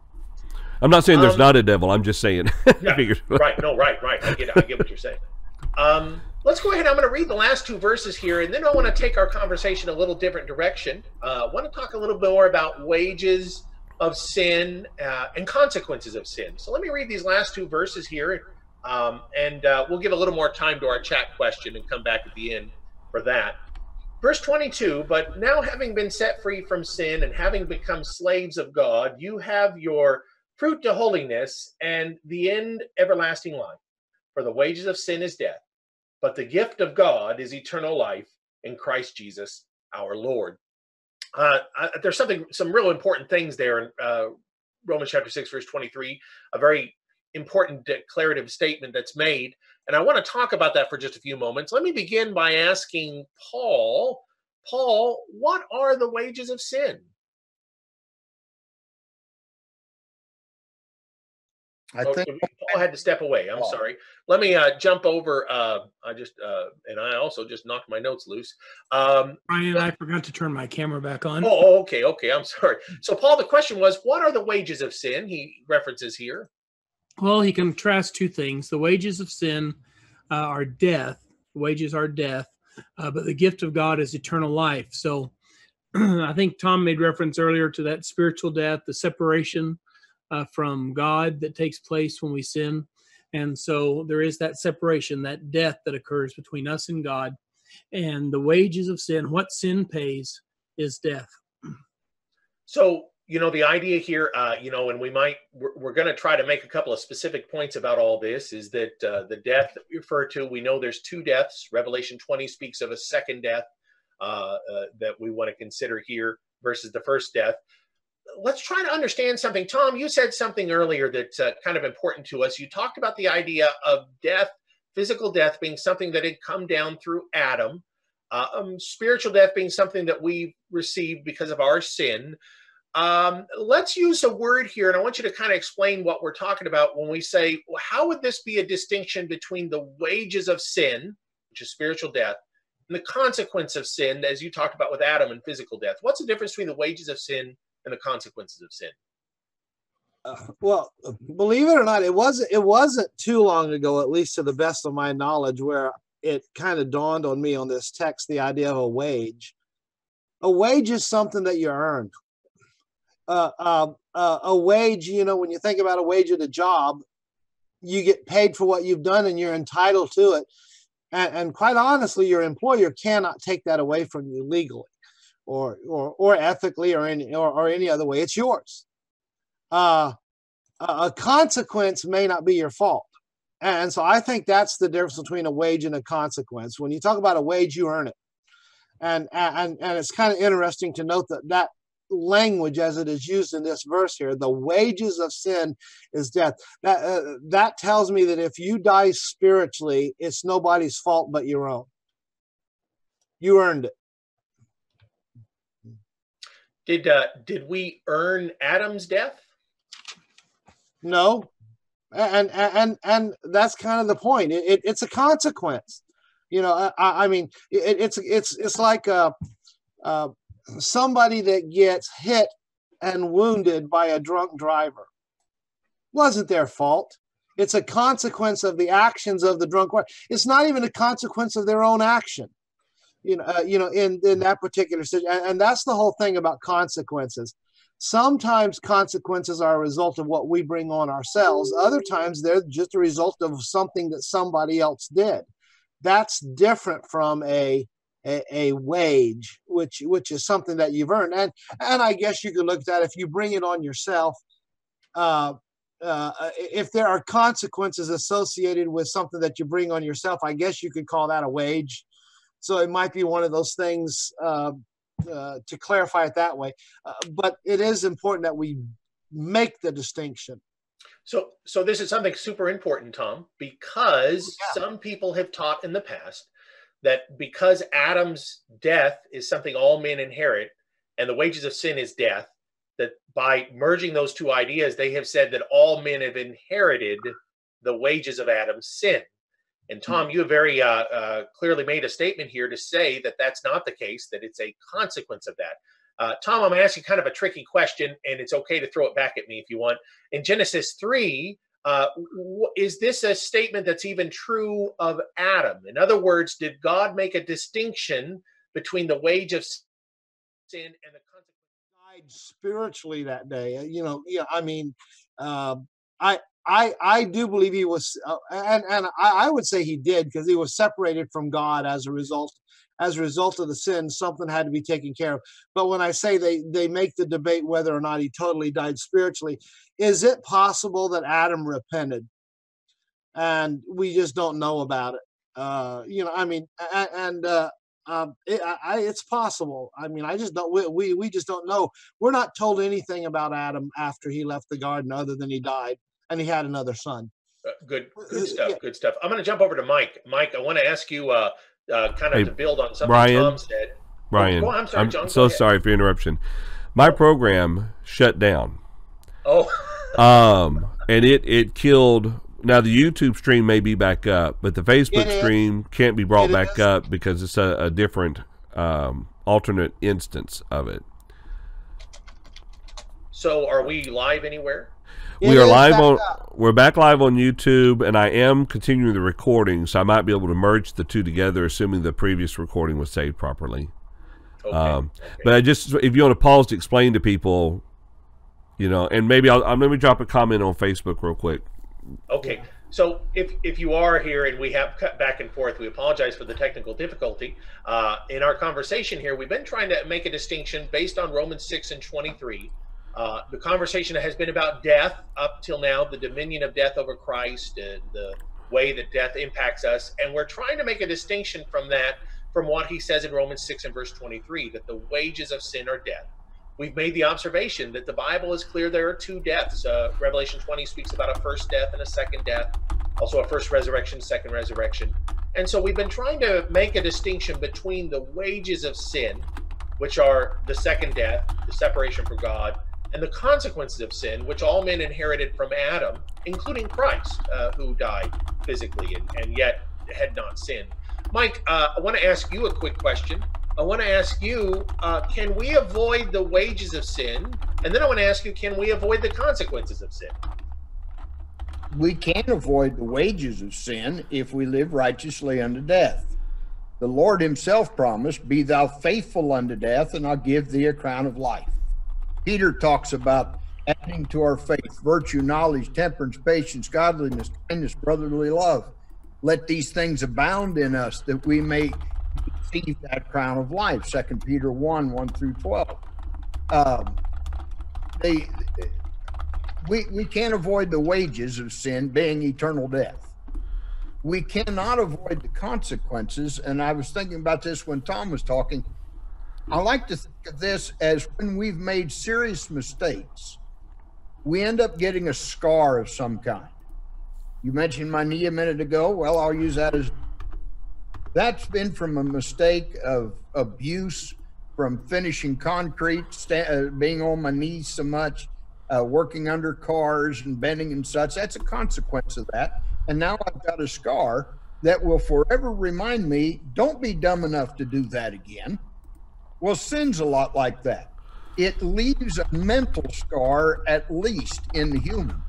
I'm not saying there's um, not a devil. I'm just saying. yeah, right. No. Right. Right. I get. I get what you're saying. Um, let's go ahead. I'm going to read the last two verses here, and then I want to take our conversation a little different direction. Uh, I want to talk a little bit more about wages of sin uh, and consequences of sin. So let me read these last two verses here, um, and uh, we'll give a little more time to our chat question and come back at the end for that. Verse 22 But now, having been set free from sin and having become slaves of God, you have your fruit to holiness, and the end everlasting life. For the wages of sin is death, but the gift of God is eternal life in Christ Jesus our Lord. uh, I, there's something, some real important things there in uh, Romans chapter 6, verse 23, a very important declarative statement that's made. And I want to talk about that for just a few moments. Let me begin by asking Paul, Paul, what are the wages of sin? I Oh, think Paul had to step away. I'm Paul. sorry. Let me uh, jump over. Uh, I just uh, and I also just knocked my notes loose. Um, Brian, I forgot to turn my camera back on. oh, oh, okay, okay. I'm sorry. So, Paul, the question was, what are the wages of sin? He references here. Well, he contrasts two things. The wages of sin uh, are death. Wages are death, uh, but the gift of God is eternal life. So I think Tom made reference earlier to that spiritual death, the separation uh, from God that takes place when we sin. And so there is that separation, that death that occurs between us and God. And the wages of sin, what sin pays, is death. So, you know, the idea here, uh, you know, and we might, we're, we're going to try to make a couple of specific points about all this is that uh, the death that we refer to, we know there's two deaths. Revelation 20 speaks of a second death uh, uh, that we want to consider here versus the first death. Let's try to understand something. Tom, you said something earlier that's uh, kind of important to us. You talked about the idea of death, physical death being something that had come down through Adam, uh, um, spiritual death being something that we received because of our sin. Um, let's use a word here, and I want you to kind of explain what we're talking about when we say, well, how would this be a distinction between the wages of sin, which is spiritual death, and the consequence of sin, as you talked about with Adam and physical death? What's the difference between the wages of sin and the consequences of sin? Uh, well, believe it or not, it wasn't. It wasn't too long ago, at least to the best of my knowledge, where it kind of dawned on me on this text the idea of a wage. A wage is something that you earn. Uh, uh, uh, a wage, you know, when you think about a wage at a job, you get paid for what you've done and you're entitled to it. And, and quite honestly, your employer cannot take that away from you legally or, or, or ethically or any, or, or any other way. It's yours. Uh, a a consequence may not be your fault. And so I think that's the difference between a wage and a consequence. When you talk about a wage, you earn it. And and and it's kind of interesting to note that that language as it is used in this verse here, the wages of sin is death. That uh, that tells me that if you die spiritually, it's nobody's fault but your own. You earned it. Did uh, did we earn Adam's death? No, and and and, that's kind of the point. It, it, it's a consequence. You know, I, I mean, it, it's it's it's like uh, uh, somebody that gets hit and wounded by a drunk driver. Wasn't their fault. It's a consequence of the actions of the drunk. It's not even a consequence of their own action. You know, uh, you know, in in that particular situation, and, and that's the whole thing about consequences. Sometimes consequences are a result of what we bring on ourselves. Other times they're just a result of something that somebody else did. That's different from a a, a wage which which is something that you've earned. And and i guess you could look at that if you bring it on yourself uh, uh, if there are consequences associated with something that you bring on yourself i guess you could call that a wage so it might be one of those things uh, uh, to clarify it that way. Uh, but it is important that we make the distinction. So, so this is something super important, Tom, because Yeah. some people have taught in the past that because Adam's death is something all men inherit, and the wages of sin is death, that by merging those two ideas, they have said that all men have inherited the wages of Adam's sin. And Tom, you have very uh, uh, clearly made a statement here to say that that's not the case; that it's a consequence of that. Uh, Tom, I'm going to ask you kind of a tricky question, and it's okay to throw it back at me if you want. In Genesis 3, uh, w- is this a statement that's even true of Adam? In other words, did God make a distinction between the wage of sin and the consequence? Spiritually that day. You know, yeah. I mean, uh, I. I, I do believe he was, uh, and and I, I would say he did because he was separated from God as a result, as a result of the sin. Something had to be taken care of. But when I say they they make the debate whether or not he totally died spiritually, is it possible that Adam repented, and we just don't know about it? Uh, you know, I mean, and, and uh, Um, it, I, it's possible. I mean, I just don't. We, we we just don't know. We're not told anything about Adam after he left the garden, other than he died and he had another son. Uh, good, good stuff. Yeah. Good stuff. I'm going to jump over to Mike. Mike, I want to ask you, uh, uh, kind of hey, to build on something Brian, Tom said. Brian, oh, I'm, sorry, I'm so sorry for interruption. My program shut down. Oh. um, and it it killed. Now the YouTube stream may be back up, but the Facebook stream can't be brought it back is. up because it's a, a different um, alternate instance of it. So, are we live anywhere? We are live on. Up. We're back live on YouTube, and I am continuing the recording, so I might be able to merge the two together, assuming the previous recording was saved properly. Okay. Um, okay. But I just, if you want to pause to explain to people, you know, and maybe I'll, I'll let me drop a comment on Facebook real quick. Okay. So if if you are here and we have cut back and forth, we apologize for the technical difficulty. Uh, in our conversation here, we've been trying to make a distinction based on Romans six and twenty three. Uh, the conversation has been about death up till now, the dominion of death over Christ, uh, the way that death impacts us, and we're trying to make a distinction from that from what he says in Romans 6 and verse 23 that the wages of sin are death. We've made the observation that the Bible is clear there are two deaths. Uh, Revelation 20 speaks about a first death and a second death, also a first resurrection, second resurrection. And so we've been trying to make a distinction between the wages of sin, which are the second death, the separation from God, and the consequences of sin, which all men inherited from Adam, including Christ, uh, who died physically and, and yet had not sinned. Mike, uh, I want to ask you a quick question. I want to ask you, uh, can we avoid the wages of sin? And then I want to ask you, can we avoid the consequences of sin? We can avoid the wages of sin if we live righteously unto death. The Lord himself promised, Be thou faithful unto death, and I'll give thee a crown of life. Peter talks about adding to our faith virtue, knowledge, temperance, patience, godliness, kindness, brotherly love let these things abound in us that we may receive that crown of life. Second Peter 1 1 through 12. Um, they, we, we can't avoid the wages of sin being eternal death. We cannot avoid the consequences. And I was thinking about this when Tom was talking. I like to think of this as when we've made serious mistakes, we end up getting a scar of some kind. You mentioned my knee a minute ago. Well, I'll use that as that's been from a mistake of abuse, from finishing concrete, uh, being on my knees so much, uh, working under cars and bending and such. That's a consequence of that. And now I've got a scar that will forever remind me don't be dumb enough to do that again. Well, sin's a lot like that. It leaves a mental scar, at least in the human,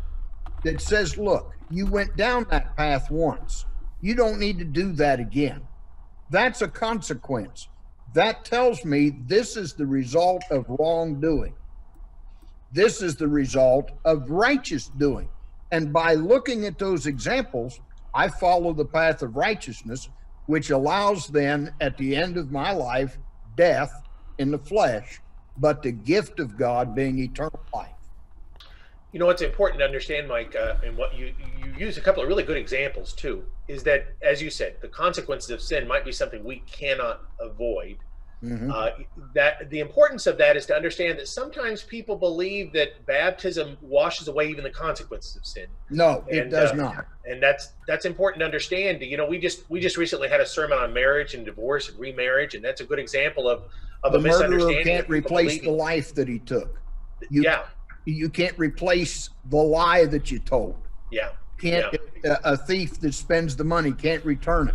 that says, look, you went down that path once. You don't need to do that again. That's a consequence. That tells me this is the result of wrongdoing. This is the result of righteous doing. And by looking at those examples, I follow the path of righteousness, which allows then at the end of my life, death in the flesh, but the gift of God being eternal life. You know what's important to understand mike uh, and what you you use a couple of really good examples too is that as you said the consequences of sin might be something we cannot avoid mm-hmm. uh, that the importance of that is to understand that sometimes people believe that baptism washes away even the consequences of sin no and, it does uh, not and that's that's important to understand you know we just we just recently had a sermon on marriage and divorce and remarriage and that's a good example of of the a misunderstanding can't replace the life that he took you, yeah you can't replace the lie that you told. Yeah. Can't yeah. A, a, thief that spends the money can't return it.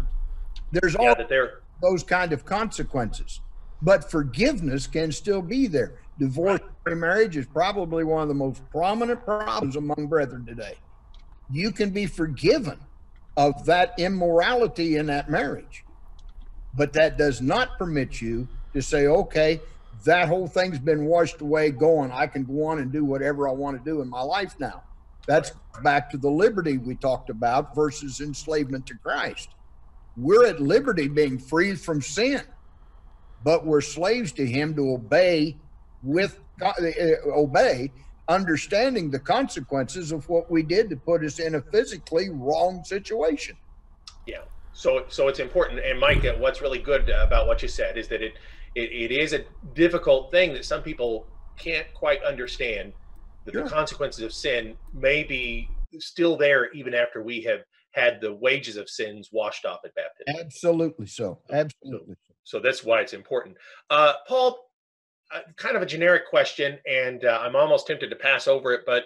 There's all yeah, those kind of consequences, but forgiveness can still be there. Divorce right. marriage is probably one of the most prominent problems among brethren today. You can be forgiven of that immorality in that marriage, but that does not permit you to say, okay, that whole thing's been washed away going i can go on and do whatever i want to do in my life now that's back to the liberty we talked about versus enslavement to christ we're at liberty being freed from sin but we're slaves to him to obey with uh, obey understanding the consequences of what we did to put us in a physically wrong situation yeah So, so it's important. And Mike, uh, what's really good about what you said is that it, it, it is a difficult thing that some people can't quite understand that Sure. the consequences of sin may be still there even after we have had the wages of sins washed off at baptism. Absolutely so. Absolutely. So. That's why it's important. Uh, Paul, uh, kind of a generic question, and uh, I'm almost tempted to pass over it, but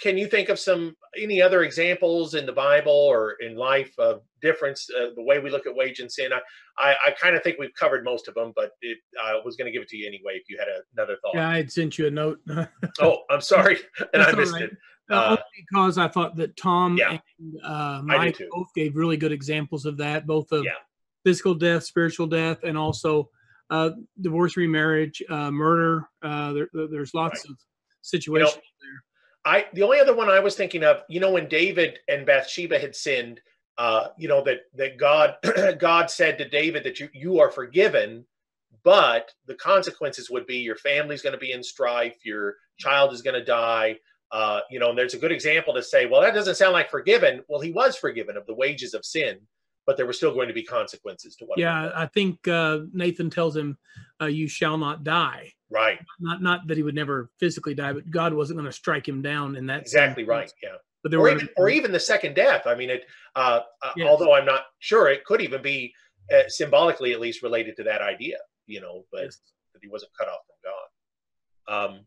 can you think of some any other examples in the Bible or in life of difference uh, the way we look at wage and sin? I I, I kind of think we've covered most of them, but it, I was going to give it to you anyway if you had another thought. Yeah, I had sent you a note. Oh, I'm sorry, and I That's all missed right. it. Uh, Uh, because I thought that Tom Yeah. and uh, Mike both gave really good examples of that, both of Yeah. Physical death, spiritual death, and also uh, divorce, remarriage, uh, murder. Uh, there, there- there's lots of situations there. I the only other one I was thinking of, you know, when David and Bathsheba had sinned, uh, you know that that God God said to David that you you are forgiven, but the consequences would be your family's going to be in strife, your child is going to die. Uh, you know, and there's a good example to say, well, that doesn't sound like forgiven. Well, he was forgiven of the wages of sin, but there were still going to be consequences to what. Yeah. I think uh, Nathan tells him, uh, "You shall not die." right, Not not that he would never physically die, but God wasn't going to strike him down in that. exactly sense. right. Yeah. But there or were even or even the second death. I mean, it. Uh, uh, Yes. Although I'm not sure, it could even be uh, symbolically, at least, related to that idea. You know, but Yes. that he wasn't cut off from God. Um,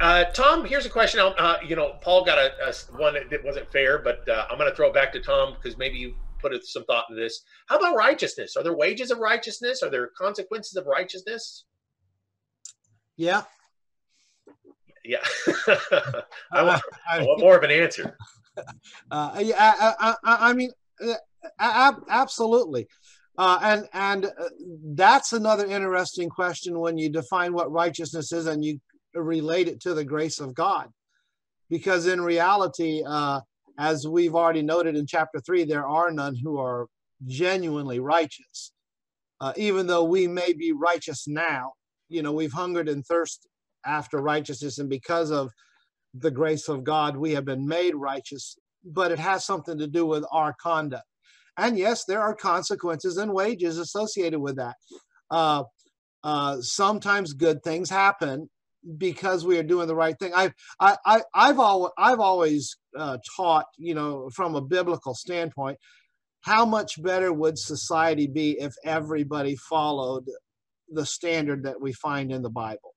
uh, Tom, here's a question. Uh, you know, Paul got a one that wasn't fair, but uh, I'm going to throw it back to Tom because maybe you put some thought into this. How about righteousness? Are there wages of righteousness? Are there consequences of righteousness? Yeah. Yeah, I, want, I- want more of an answer. Uh, yeah, I, I, I, I mean, uh, ab- absolutely. Uh, and and uh, that's another interesting question when you define what righteousness is and you relate it to the grace of God, because in reality, uh, as we've already noted in chapter three, there are none who are genuinely righteous. Uh, even though we may be righteous now, you know, we've hungered and thirsted after righteousness, and because of the grace of God, we have been made righteous, but it has something to do with our conduct. And yes, there are consequences and wages associated with that. Uh, uh, sometimes good things happen because we are doing the right thing. I've I, I I've always I've always uh, taught, you know, from a biblical standpoint, how much better would society be if everybody followed the standard that we find in the Bible?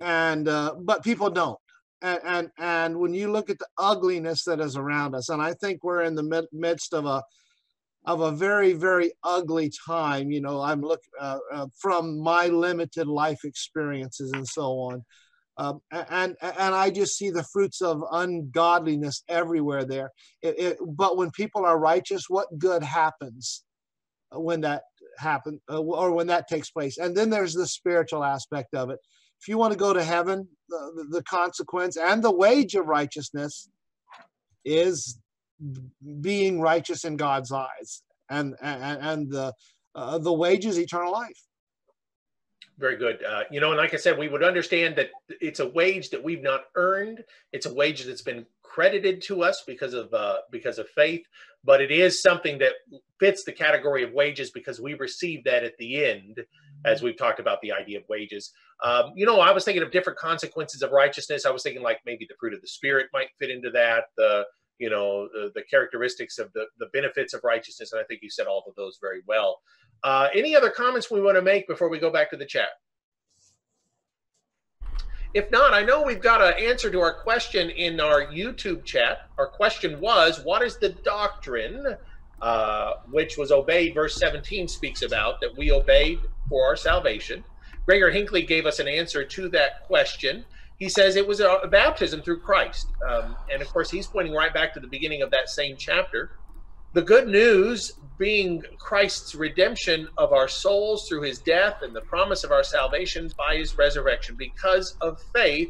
And uh, but people don't and, and and when you look at the ugliness that is around us and i think we're in the midst of a of a very very ugly time you know i'm look uh, uh, from my limited life experiences and so on. Um, and and i just see the fruits of ungodliness everywhere there. It, it, but when people are righteous what good happens when that happen uh, or when that takes place? And then there's the spiritual aspect of it. If you want to go to heaven, the, the consequence and the wage of righteousness is being righteous in God's eyes, and and, and the uh, the wages eternal life. Very good. Uh, you know, and like I said, we would understand that it's a wage that we've not earned. It's a wage that's been credited to us because of uh, because of faith, but it is something that fits the category of wages because we receive that at the end, as we've talked about the idea of wages. Um, you know, I was thinking of different consequences of righteousness. I was thinking like maybe the fruit of the spirit might fit into that. The you know the, the characteristics of the the benefits of righteousness, and I think you said all of those very well. Uh, any other comments we want to make before we go back to the chat? If not, I know we've got an answer to our question in our YouTube chat. Our question was, What is the doctrine uh, which was obeyed? Verse 17 speaks about that we obeyed for our salvation. Gregor Hinckley gave us an answer to that question. He says it was a baptism through Christ. Um, and of course, he's pointing right back to the beginning of that same chapter. The good news being Christ's redemption of our souls through his death and the promise of our salvation by his resurrection. Because of faith,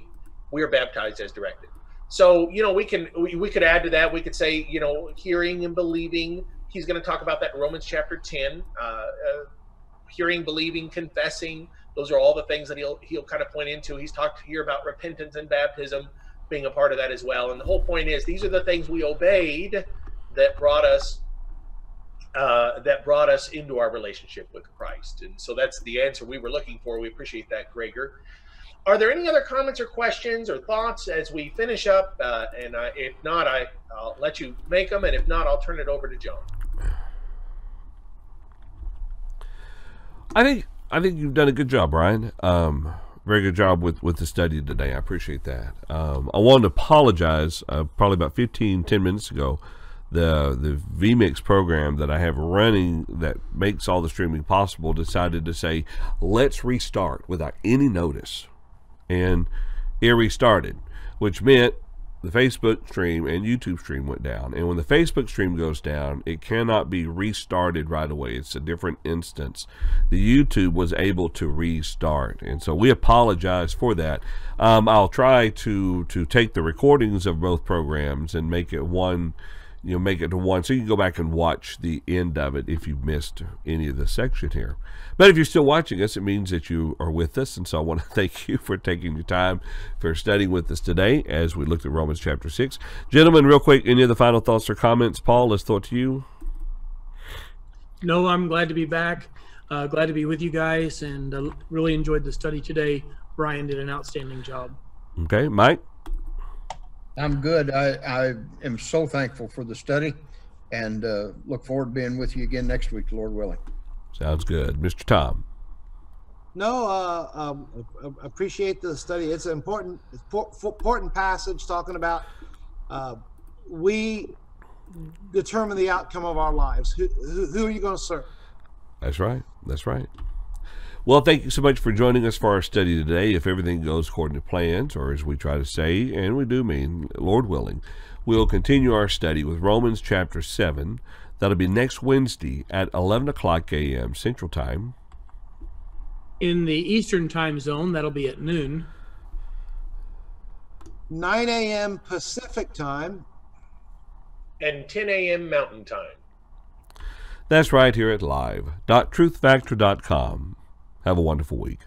we are baptized as directed. So, you know, we can we, we could add to that. We could say, you know, hearing and believing. He's going to talk about that in Romans chapter 10. Uh, uh, hearing, believing, confessing. Those are all the things that he'll he'll kind of point into. He's talked here about repentance and baptism being a part of that as well. And the whole point is these are the things we obeyed that brought us uh, that brought us into our relationship with Christ. And so that's the answer we were looking for. We appreciate that, Gregor. Are there any other comments or questions or thoughts as we finish up? Uh, and uh, if not, I, I'll let you make them. And if not, I'll turn it over to John. I think I think you've done a good job, Brian. Um, very good job with, with the study today. I appreciate that. Um, I wanted to apologize uh, probably about 15, 10 minutes ago. The the vMix program that I have running that makes all the streaming possible decided to say, let's restart without any notice. And it restarted, which meant the Facebook stream and YouTube stream went down. And when the Facebook stream goes down, it cannot be restarted right away. It's a different instance. The YouTube was able to restart, and so we apologize for that. Um, I'll try to to take the recordings of both programs and make it one you know make it to one. So you can go back and watch the end of it if you've missed any of the section here. But if you're still watching us it means that you are with us. And so i want to thank you for taking your time for studying with us today as we looked at romans chapter 6 gentlemen real quick any other final thoughts or comments? Paul let's throw it to you. No, I'm glad to be back. Uh, glad to be with you guys and uh, really enjoyed the study today. Brian did an outstanding job. okay mike I'm good. I, I am so thankful for the study and uh, look forward to being with you again next week, Lord willing. sounds good mr tom No, uh, um, appreciate the study. It's an important, important passage talking about uh, we determine the outcome of our lives. Who, who, who are you going to serve? That's right. That's right. Well, thank you so much for joining us for our study today. If everything goes according to plans, or as we try to say, and we do mean, Lord willing, we'll continue our study with Romans chapter 7. That'll be next Wednesday at 11 o'clock a.m. Central Time. In the Eastern time zone, that'll be at noon. 9 a.m. Pacific time. And 10 a.m. Mountain Time. That's right here at live.truthfactor.com. Have a wonderful week.